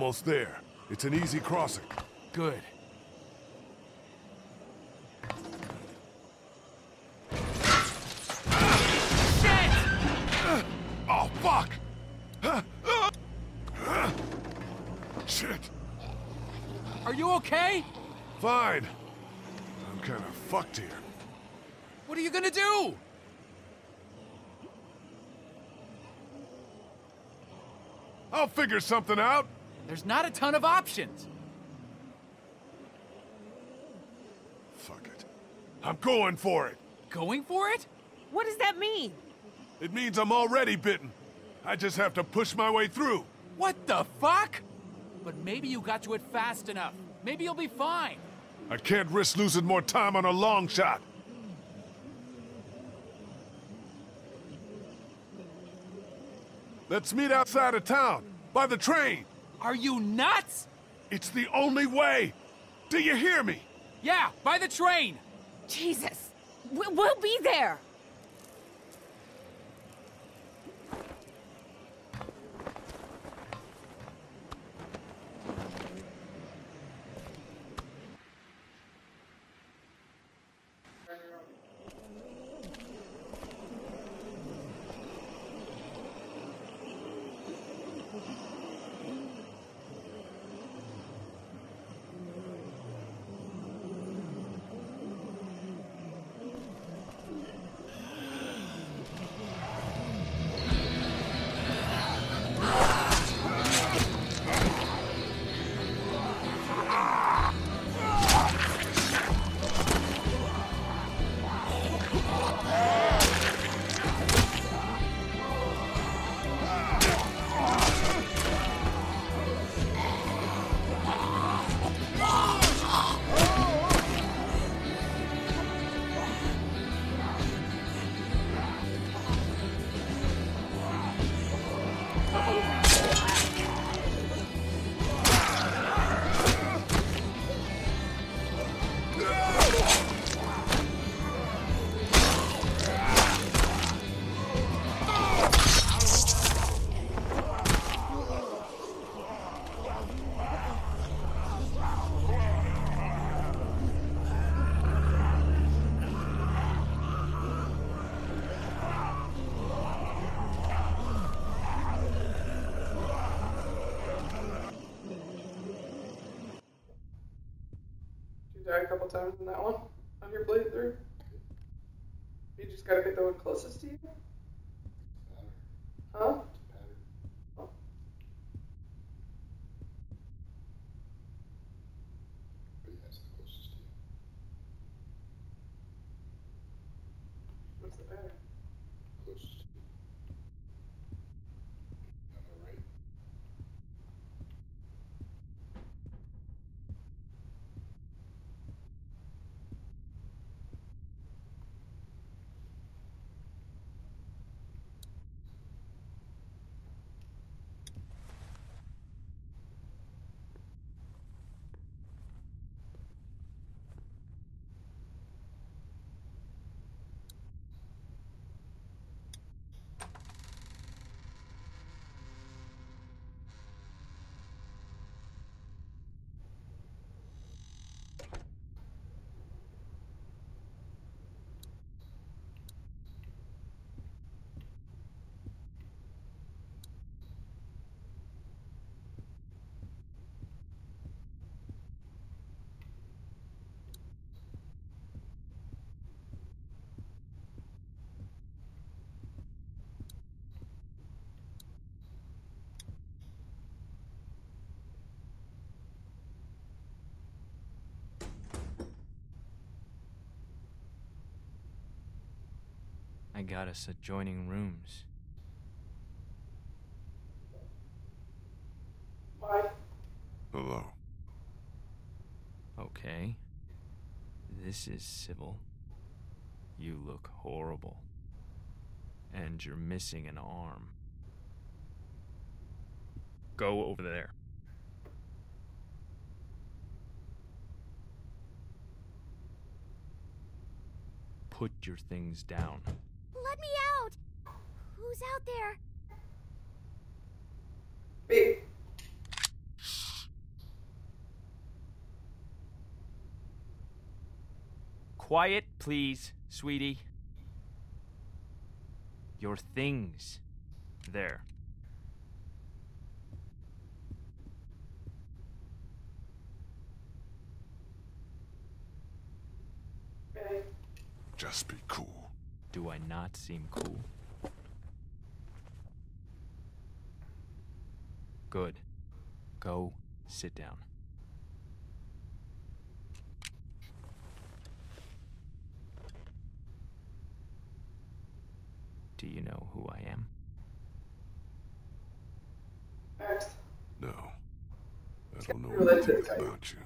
Almost there. It's an easy crossing. Good. Oh, fuck! Shit! Are you okay? Fine. I'm kind of fucked here. What are you gonna do? I'll figure something out. There's not a ton of options. Fuck it. I'm going for it. Going for it? What does that mean? It means I'm already bitten. I just have to push my way through. What the fuck? But maybe you got to it fast enough. Maybe you'll be fine. I can't risk losing more time on a long shot. Let's meet outside of town, by the train. Are you nuts? It's the only way. Do you hear me? Yeah, by the train. Jesus! We- We'll be there! Couple times in that one on your playthrough. You just gotta pick the one closest to you. Huh? Oh. What's the pattern? I got us adjoining rooms. Why? Hello. Okay. This is civil. You look horrible. And you're missing an arm. Go over there. Put your things down. Let me out! Who's out there? Me. Quiet, please, sweetie. Your things. There. Just be cool. Do I not seem cool? Good. Go sit down. Do you know who I am? No. I don't know anything about you.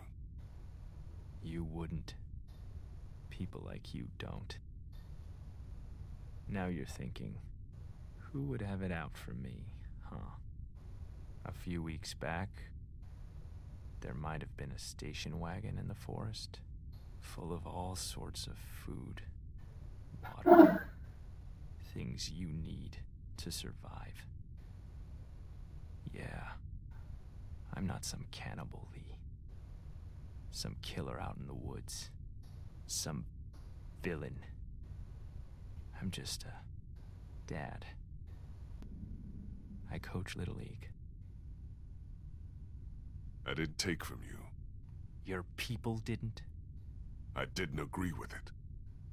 You wouldn't. People like you don't. Now you're thinking, who would have it out for me, huh? A few weeks back, there might have been a station wagon in the forest, full of all sorts of food, water, things you need to survive. Yeah, I'm not some cannibal, Lee. Some killer out in the woods. Some villain. I'm just a dad. I coach Little League. I didn't take from you. Your people didn't? I didn't agree with it.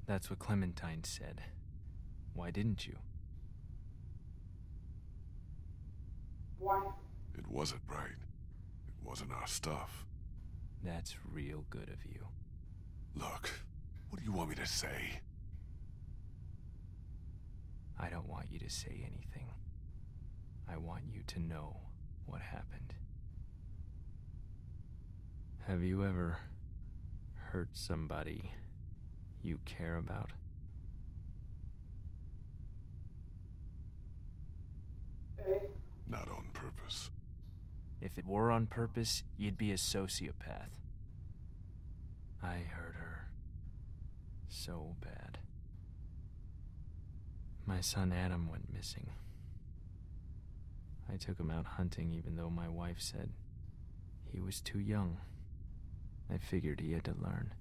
That's what Clementine said. Why didn't you? Why? It wasn't right. It wasn't our stuff. That's real good of you. Look, what do you want me to say? I don't want you to say anything. I want you to know what happened. Have you ever hurt somebody you care about? Not on purpose. If it were on purpose, you'd be a sociopath. I hurt her. So bad. My son Adam went missing. I took him out hunting even though my wife said he was too young. I figured he had to learn.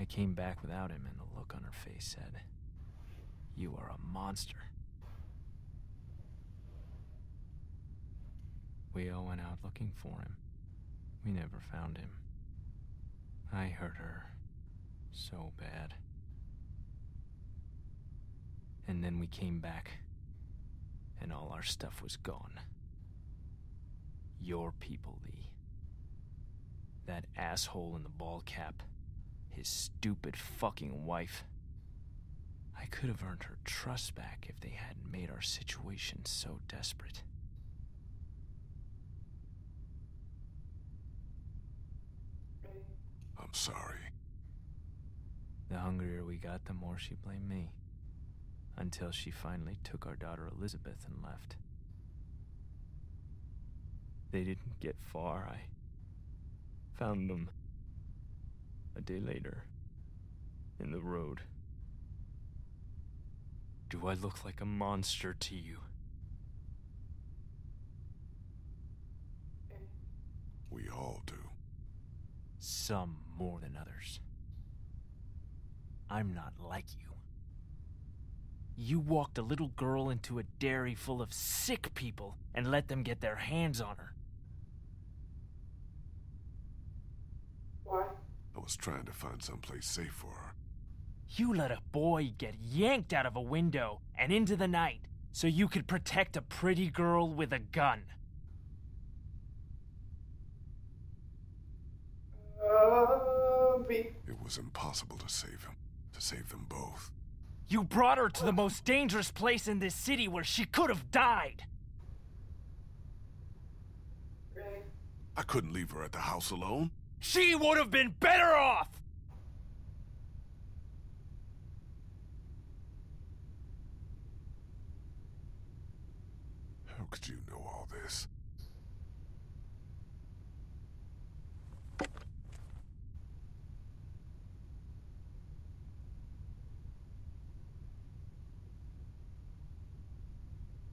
I came back without him, and the look on her face said, You are a monster. We all went out looking for him. We never found him. I hurt her so bad. And then we came back, and all our stuff was gone. Your people, Lee. That asshole in the ball cap, his stupid fucking wife. I could have earned her trust back if they hadn't made our situation so desperate. I'm sorry. The hungrier we got, the more she blamed me. Until she finally took our daughter Elizabeth and left. They didn't get far. I found them a day later in the road. Do I look like a monster to you? We all do. Some more than others. I'm not like you. You walked a little girl into a dairy full of sick people and let them get their hands on her. Why? I was trying to find someplace safe for her. You let a boy get yanked out of a window and into the night so you could protect a pretty girl with a gun. It was impossible to save him. To save them both. You brought her to the most dangerous place in this city where she could have died. I couldn't leave her at the house alone. She would have been better off! How could you know all this?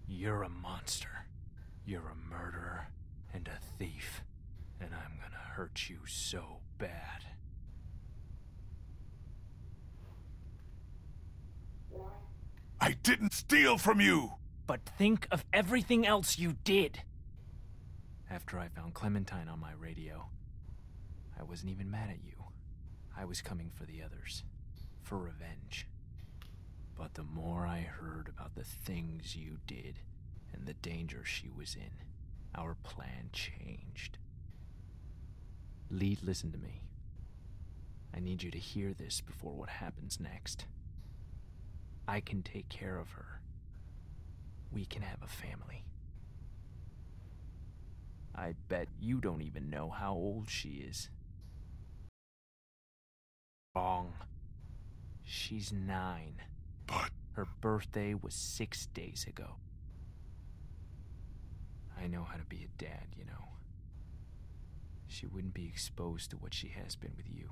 You're a monster. You're a murderer and a thief. And I'm gonna hurt you so bad. I didn't steal from you! But think of everything else you did. After I found Clementine on my radio, I wasn't even mad at you. I was coming for the others. For revenge. But the more I heard about the things you did and the danger she was in, our plan changed. Lee, listen to me. I need you to hear this before what happens next. I can take care of her. We can have a family. I bet you don't even know how old she is. Wrong. She's nine. But. Her birthday was six days ago. I know how to be a dad, you know. She wouldn't be exposed to what she has been with you.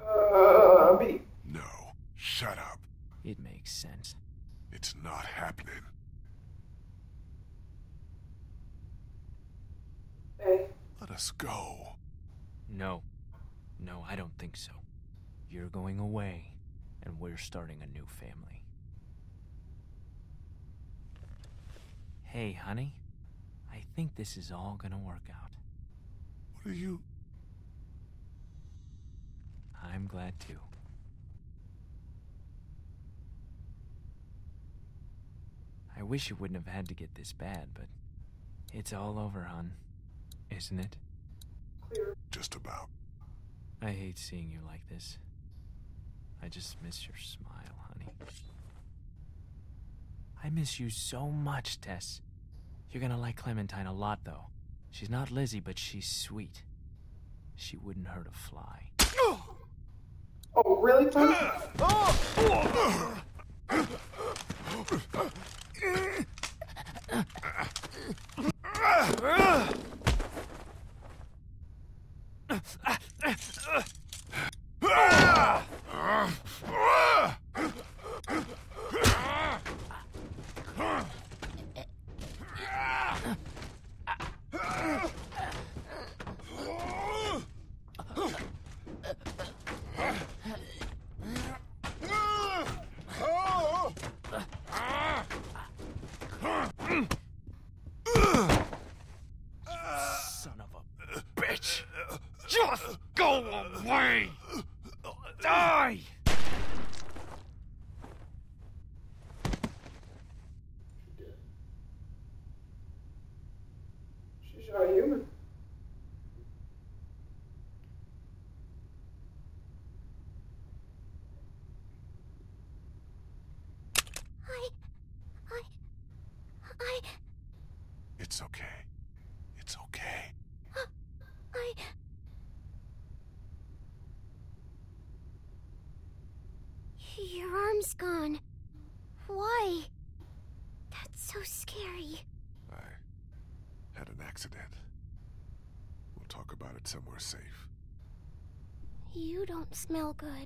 Uh, B. No. Shut up. It makes sense. It's not happening. A. Let us go. No. No, I don't think so. You're going away, and we're starting a new family. Hey, honey. I think this is all gonna work out. What are you. I'm glad too. I wish it wouldn't have had to get this bad, but it's all over, hon. Isn't it? Just about. I hate seeing you like this. I just miss your smile, honey. I miss you so much, Tess. You're gonna like Clementine a lot, though. She's not Lizzie, but she's sweet. She wouldn't hurt a fly. Oh, really, Tom? Son of a bitch! Just go away! Die! She's not human. I. I. I. It's okay. It's okay. I. Your arm's gone. Why? That's so scary. I had an accident. We'll talk about it somewhere safe. You don't smell good.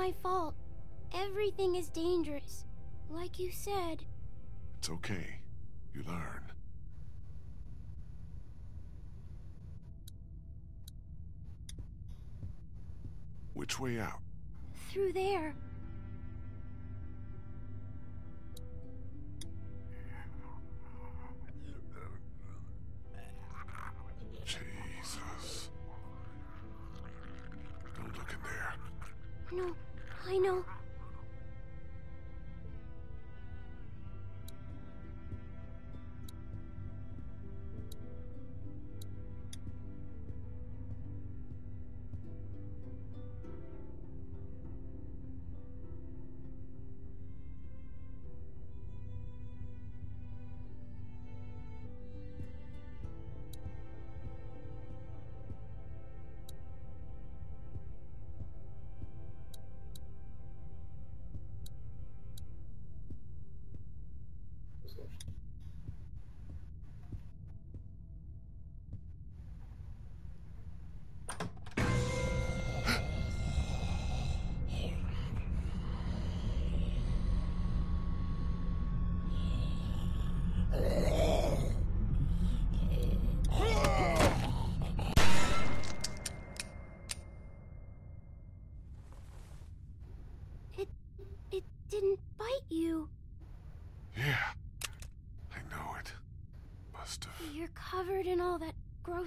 My fault. Everything is dangerous. Like you said. It's okay. You learn. Which way out? Through there. Jesus. Don't look in there. No, know.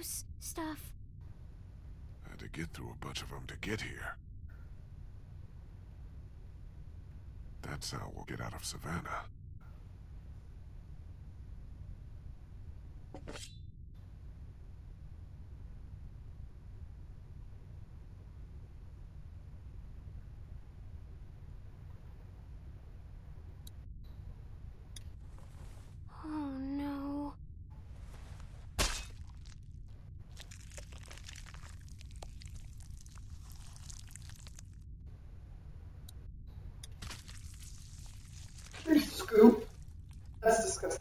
Gross stuff. Had to get through a bunch of them to get here. That's how we'll get out of Savannah. Oh no. There's scoop. That's disgusting.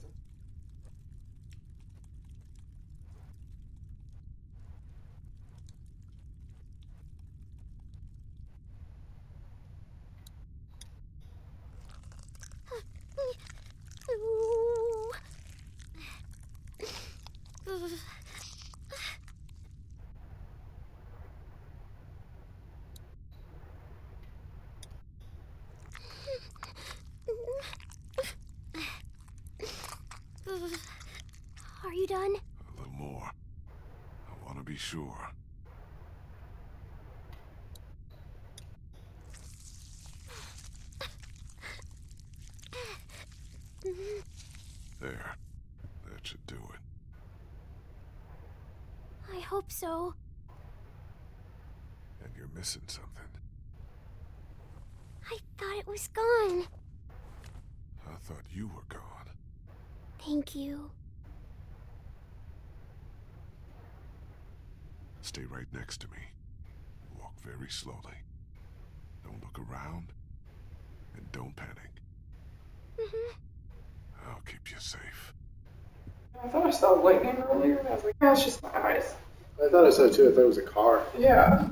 Are you done? A little more. I want to be sure. There. That should do it. I hope so. And you're missing something. I thought it was gone. I thought you were gone. Thank you. Stay right next to me. Walk very slowly. Don't look around. And don't panic. Mhm. I'll keep you safe. I thought I saw lightning earlier, and I was like, oh, it's just my eyes. I thought I saw too. I thought it was a car. Yeah.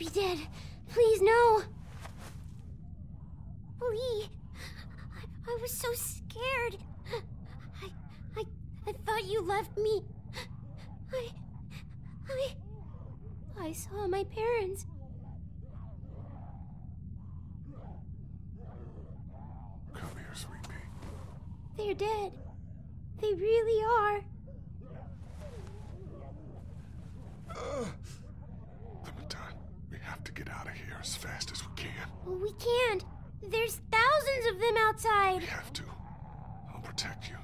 Be dead. Please, no. Lee, I, I was so scared. I, I, I thought you left me. I, I, I saw my parents. Come here, sweet pea. They're dead. They really are. Clementine, we have to get out of here as fast as we can. Well, we can't. There's thousands of them outside. We have to. I'll protect you.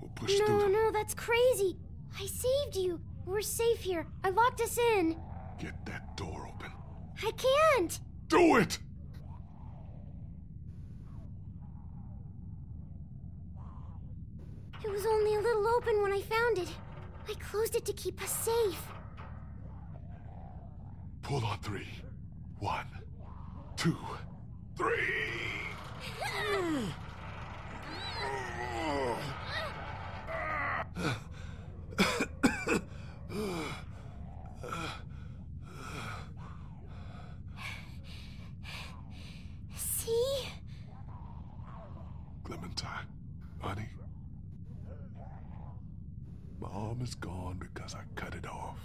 We'll push no, through them. no, that's crazy. I saved you. We're safe here. I locked us in. Get that door open. I can't. Do it! It was only a little open when I found it. I closed it to keep us safe. Pull on three. One, two, three. Because I cut it off.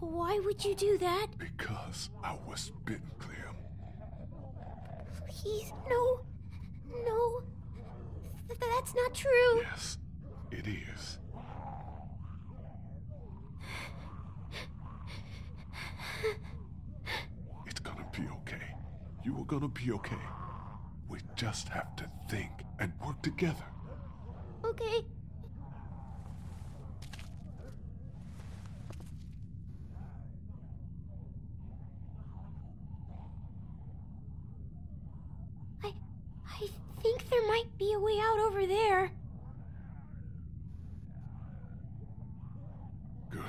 Why would you do that? Because I was bitten, Clem. Please, no. No. Th- that's not true. Yes, it is. It's gonna be okay. You are gonna be okay. We just have to think and work together. Okay. I I think there might be a way out over there. Good,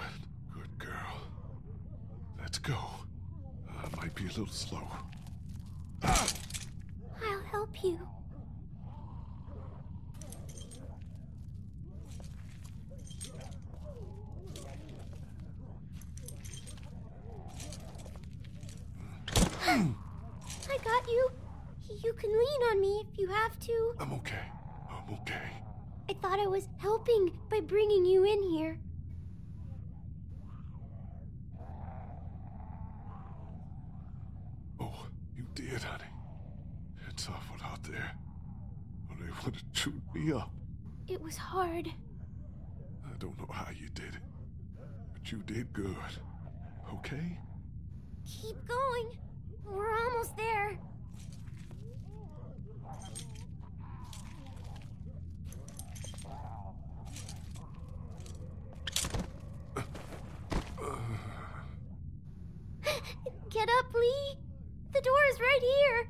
good girl. Let's go. I might be a little slow. I'll help you. Hmm. I got you. You can lean on me if you have to. I'm okay. I'm okay. I thought I was helping by bringing you in here. Oh, you did, honey. It's awful out there. Well, they would have chewed me up. It was hard. I don't know how you did it, but you did good. Okay? Keep going. We're almost there. Get up, Lee. The door is right here.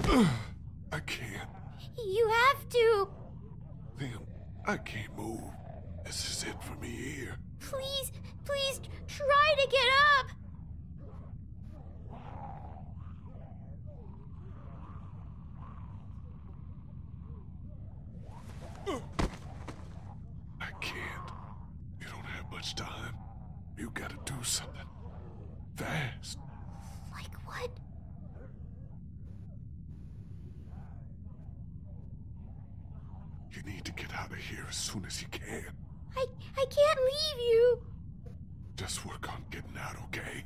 I can't. You have to. Liam, I can't move. This is it for me here. Please, please try to get up. I can't. You don't have much time. You gotta do something. Fast. Like what? You need to get out of here as soon as you can. I I can't leave you. Just work on getting out, okay?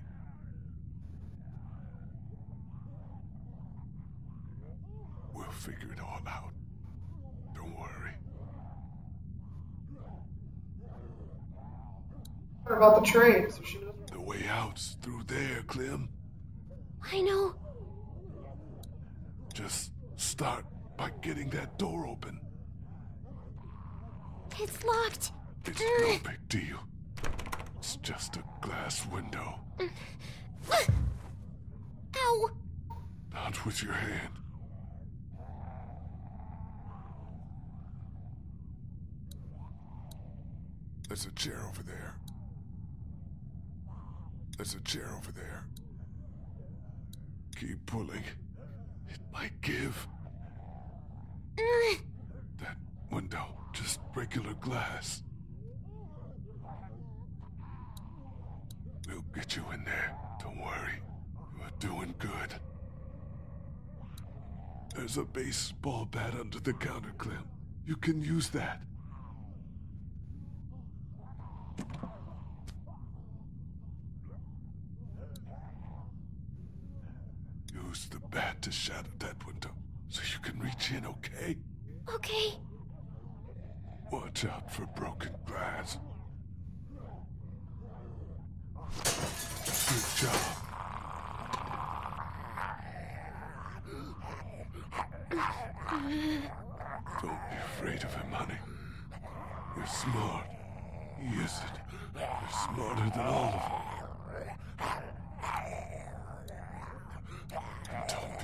We'll figure it all out. Don't worry. What about the train? So she knows. The way out's through there, Clem. I know. Just start by getting that door open. It's locked. It's uh. no big deal. It's just a glass window. Uh. Ow! Not with your hand. There's a chair over there. There's a chair over there. Keep pulling. It might give. That window, just regular glass. We'll get you in there. Don't worry. You're doing good. There's a baseball bat under the counter, Clem. You can use that. Use the bat to shatter that window so you can reach in, okay? Okay. Watch out for broken glass. Good job. Don't be afraid of him, honey. You're smart. He isn't. You're smarter than all of them.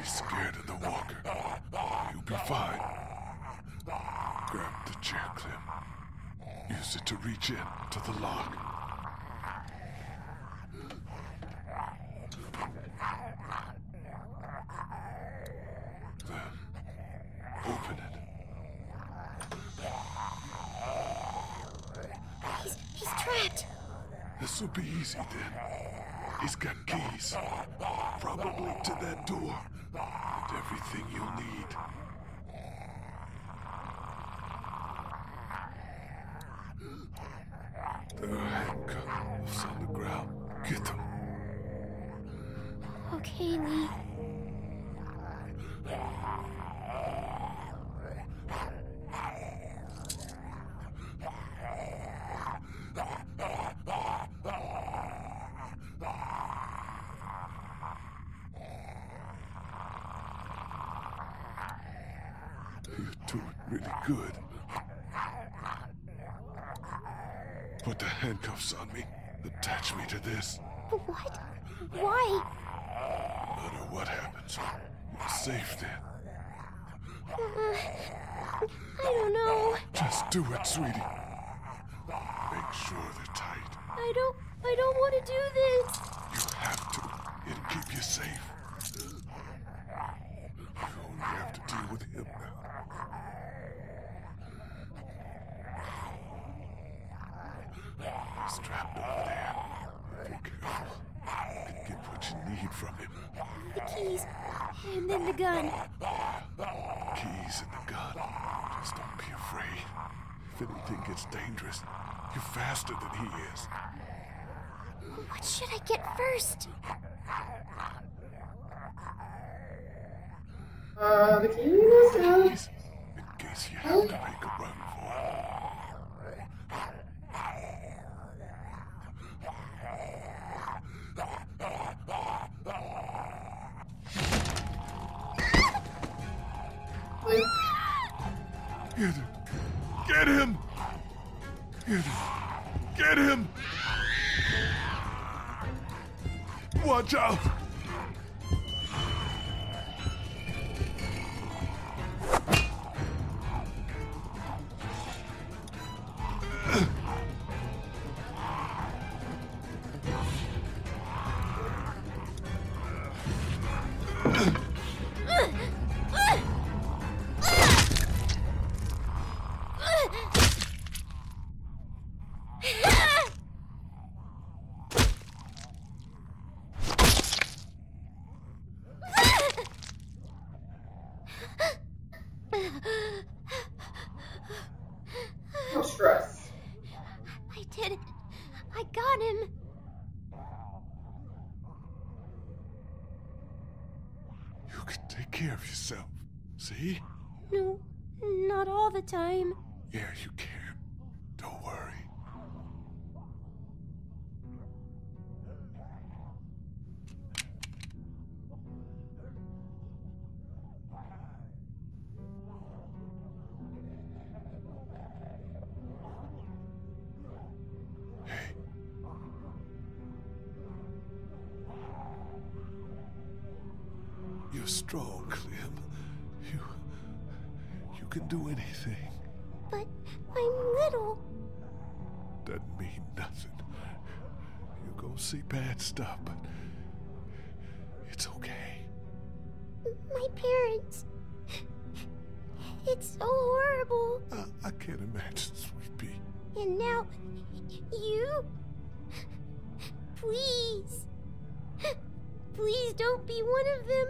Be scared of the walker. You'll be fine. Grab the chair, Clem. Use it to reach in to the lock. Then open it. He's he's trapped. This will be easy then. He's got keys. Probably to that door. Everything you'll need. There are handcuffs on the ground. Get them. Okay, Lee. You're doing really good. Put the handcuffs on me. Attach me to this. What? Why? No matter what happens, you're safe then. Uh, I don't know. Just do it, sweetie. Make sure they're tight. I don't. I don't want to do this. You have to. It'll keep you safe. You only have to deal with him now. Strapped over there. Be careful. Can get what you need from him. The keys, and then the gun. Keys and the gun. Just don't be afraid. If anything gets dangerous, you're faster than he is. What should I get first? Uh, the keys. In case you have to make Watch mean nothing. You're gonna see bad stuff, but it's okay. My parents. It's so horrible. I, I can't imagine, sweet pea. And now, you? Please. Please don't be one of them.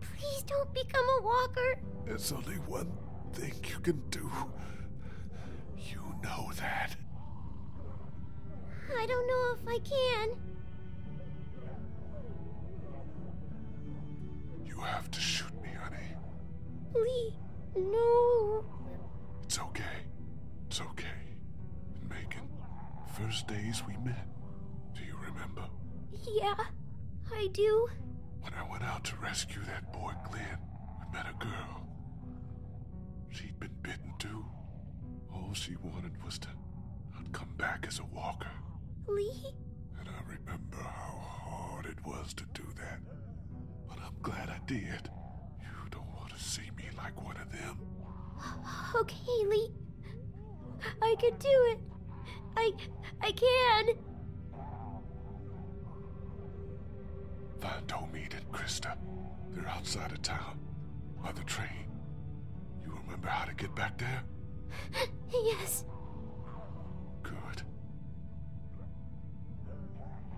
Please don't become a walker. There's only one thing you can do. You know that. I don't know if I can. You have to shoot me, honey. Lee, no. It's okay. It's okay. Megan, first days we met. Do you remember? Yeah, I do. When I went out to rescue that boy Glenn, we met a girl. She'd been bitten too. All she wanted was to not come back as a walker. Lee? And I remember how hard it was to do that. But I'm glad I did. You don't want to see me like one of them. Okay, Lee. I can do it. I. I can. Find Omid and Christa. They're outside of town, by the train. You remember how to get back there? Yes. Good.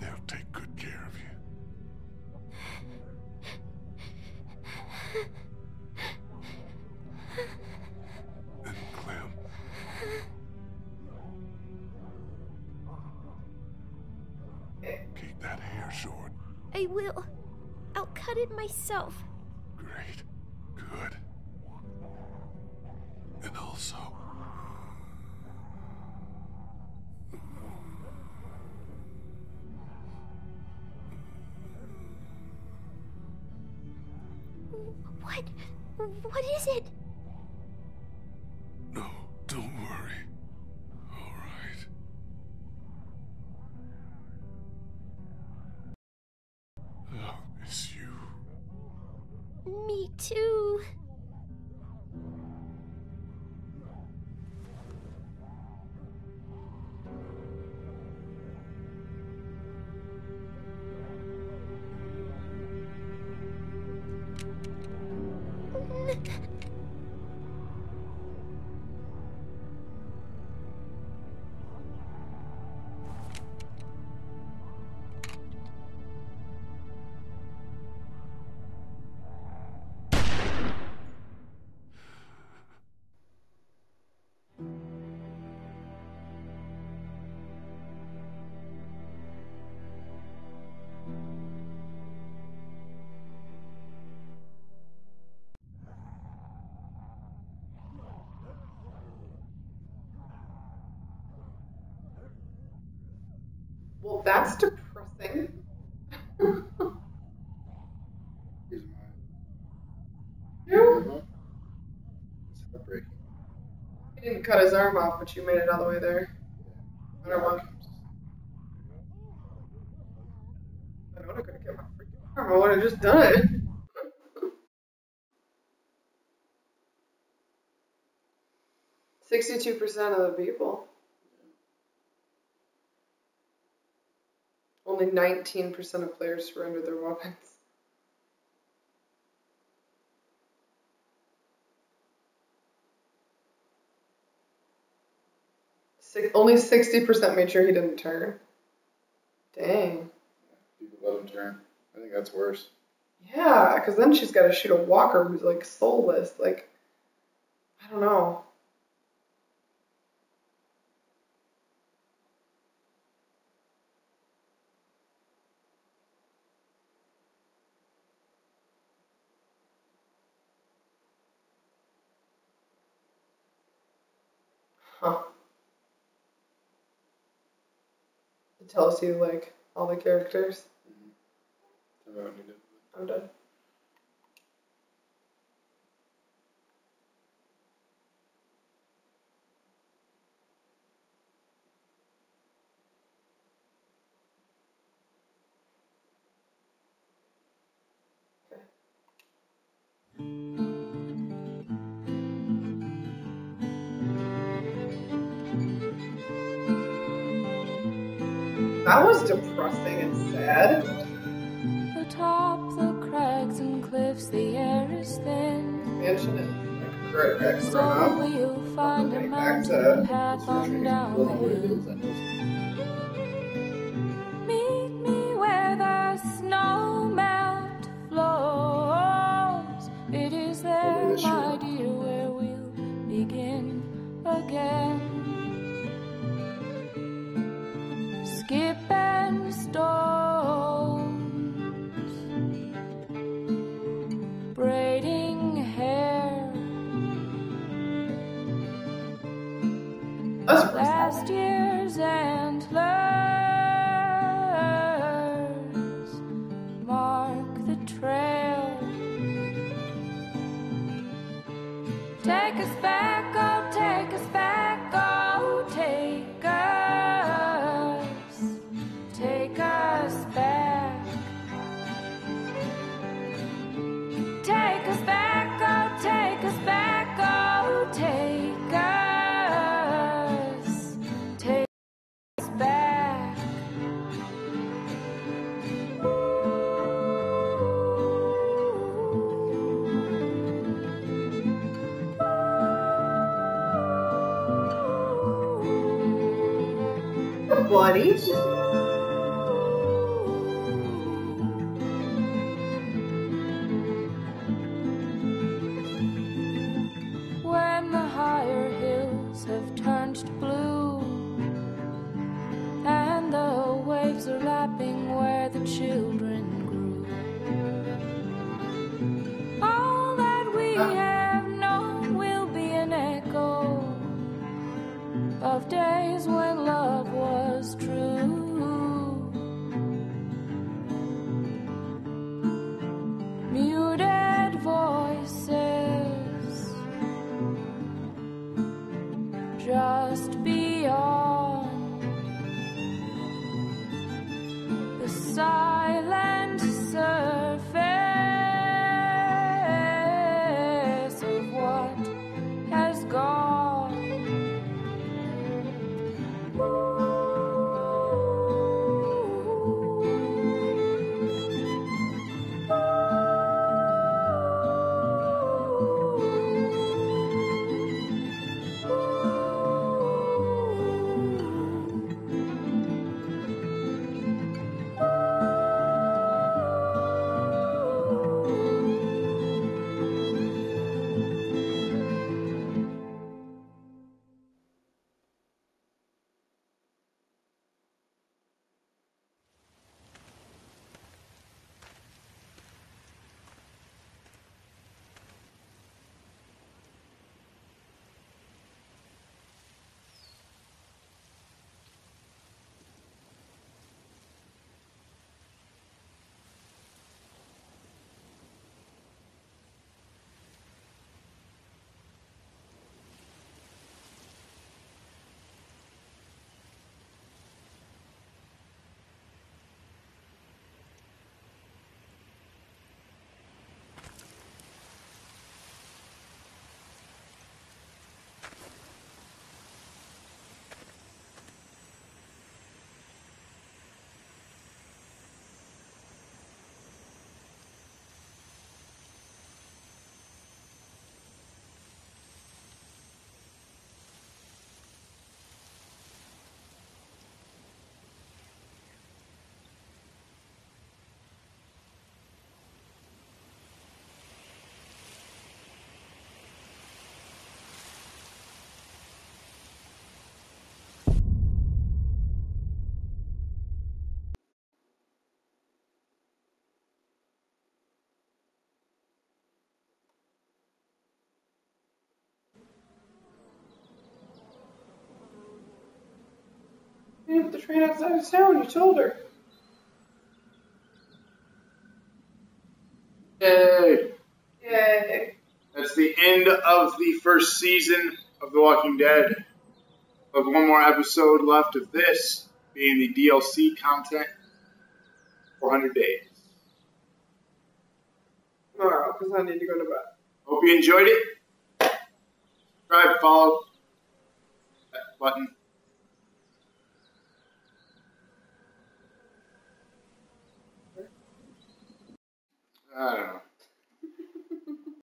They'll take good care of you. And Clem. Keep that hair short. I will. I'll cut it myself. Well, that's depressing. Here's mine. Heartbreaking. He didn't cut his arm off, but you made it all the way there. I don't want. I have could have kept my freaking arm. I would have just done it. Sixty-two percent of the people. Only nineteen percent of players surrender their weapons. Six, only sixty percent made sure he didn't turn. Dang. People let him turn. I think that's worse. Yeah, because then she's got to shoot a walker who's like soulless. Like, I don't know. Huh. It tells you like all the characters. I don't need it. I'm done. That was depressing and sad. Atop the crags and cliffs, the air is thin. Mansion and like Great So we'll find a Getting back to mountain path on down the hill. With the train outside of town. You told her. Yay! Yay. That's the end of the first season of The Walking Dead. We have one more episode left of this, being the DLC content. 400 days. Tomorrow, because I need to go to bed. Hope you enjoyed it. Subscribe, follow that button. I don't know.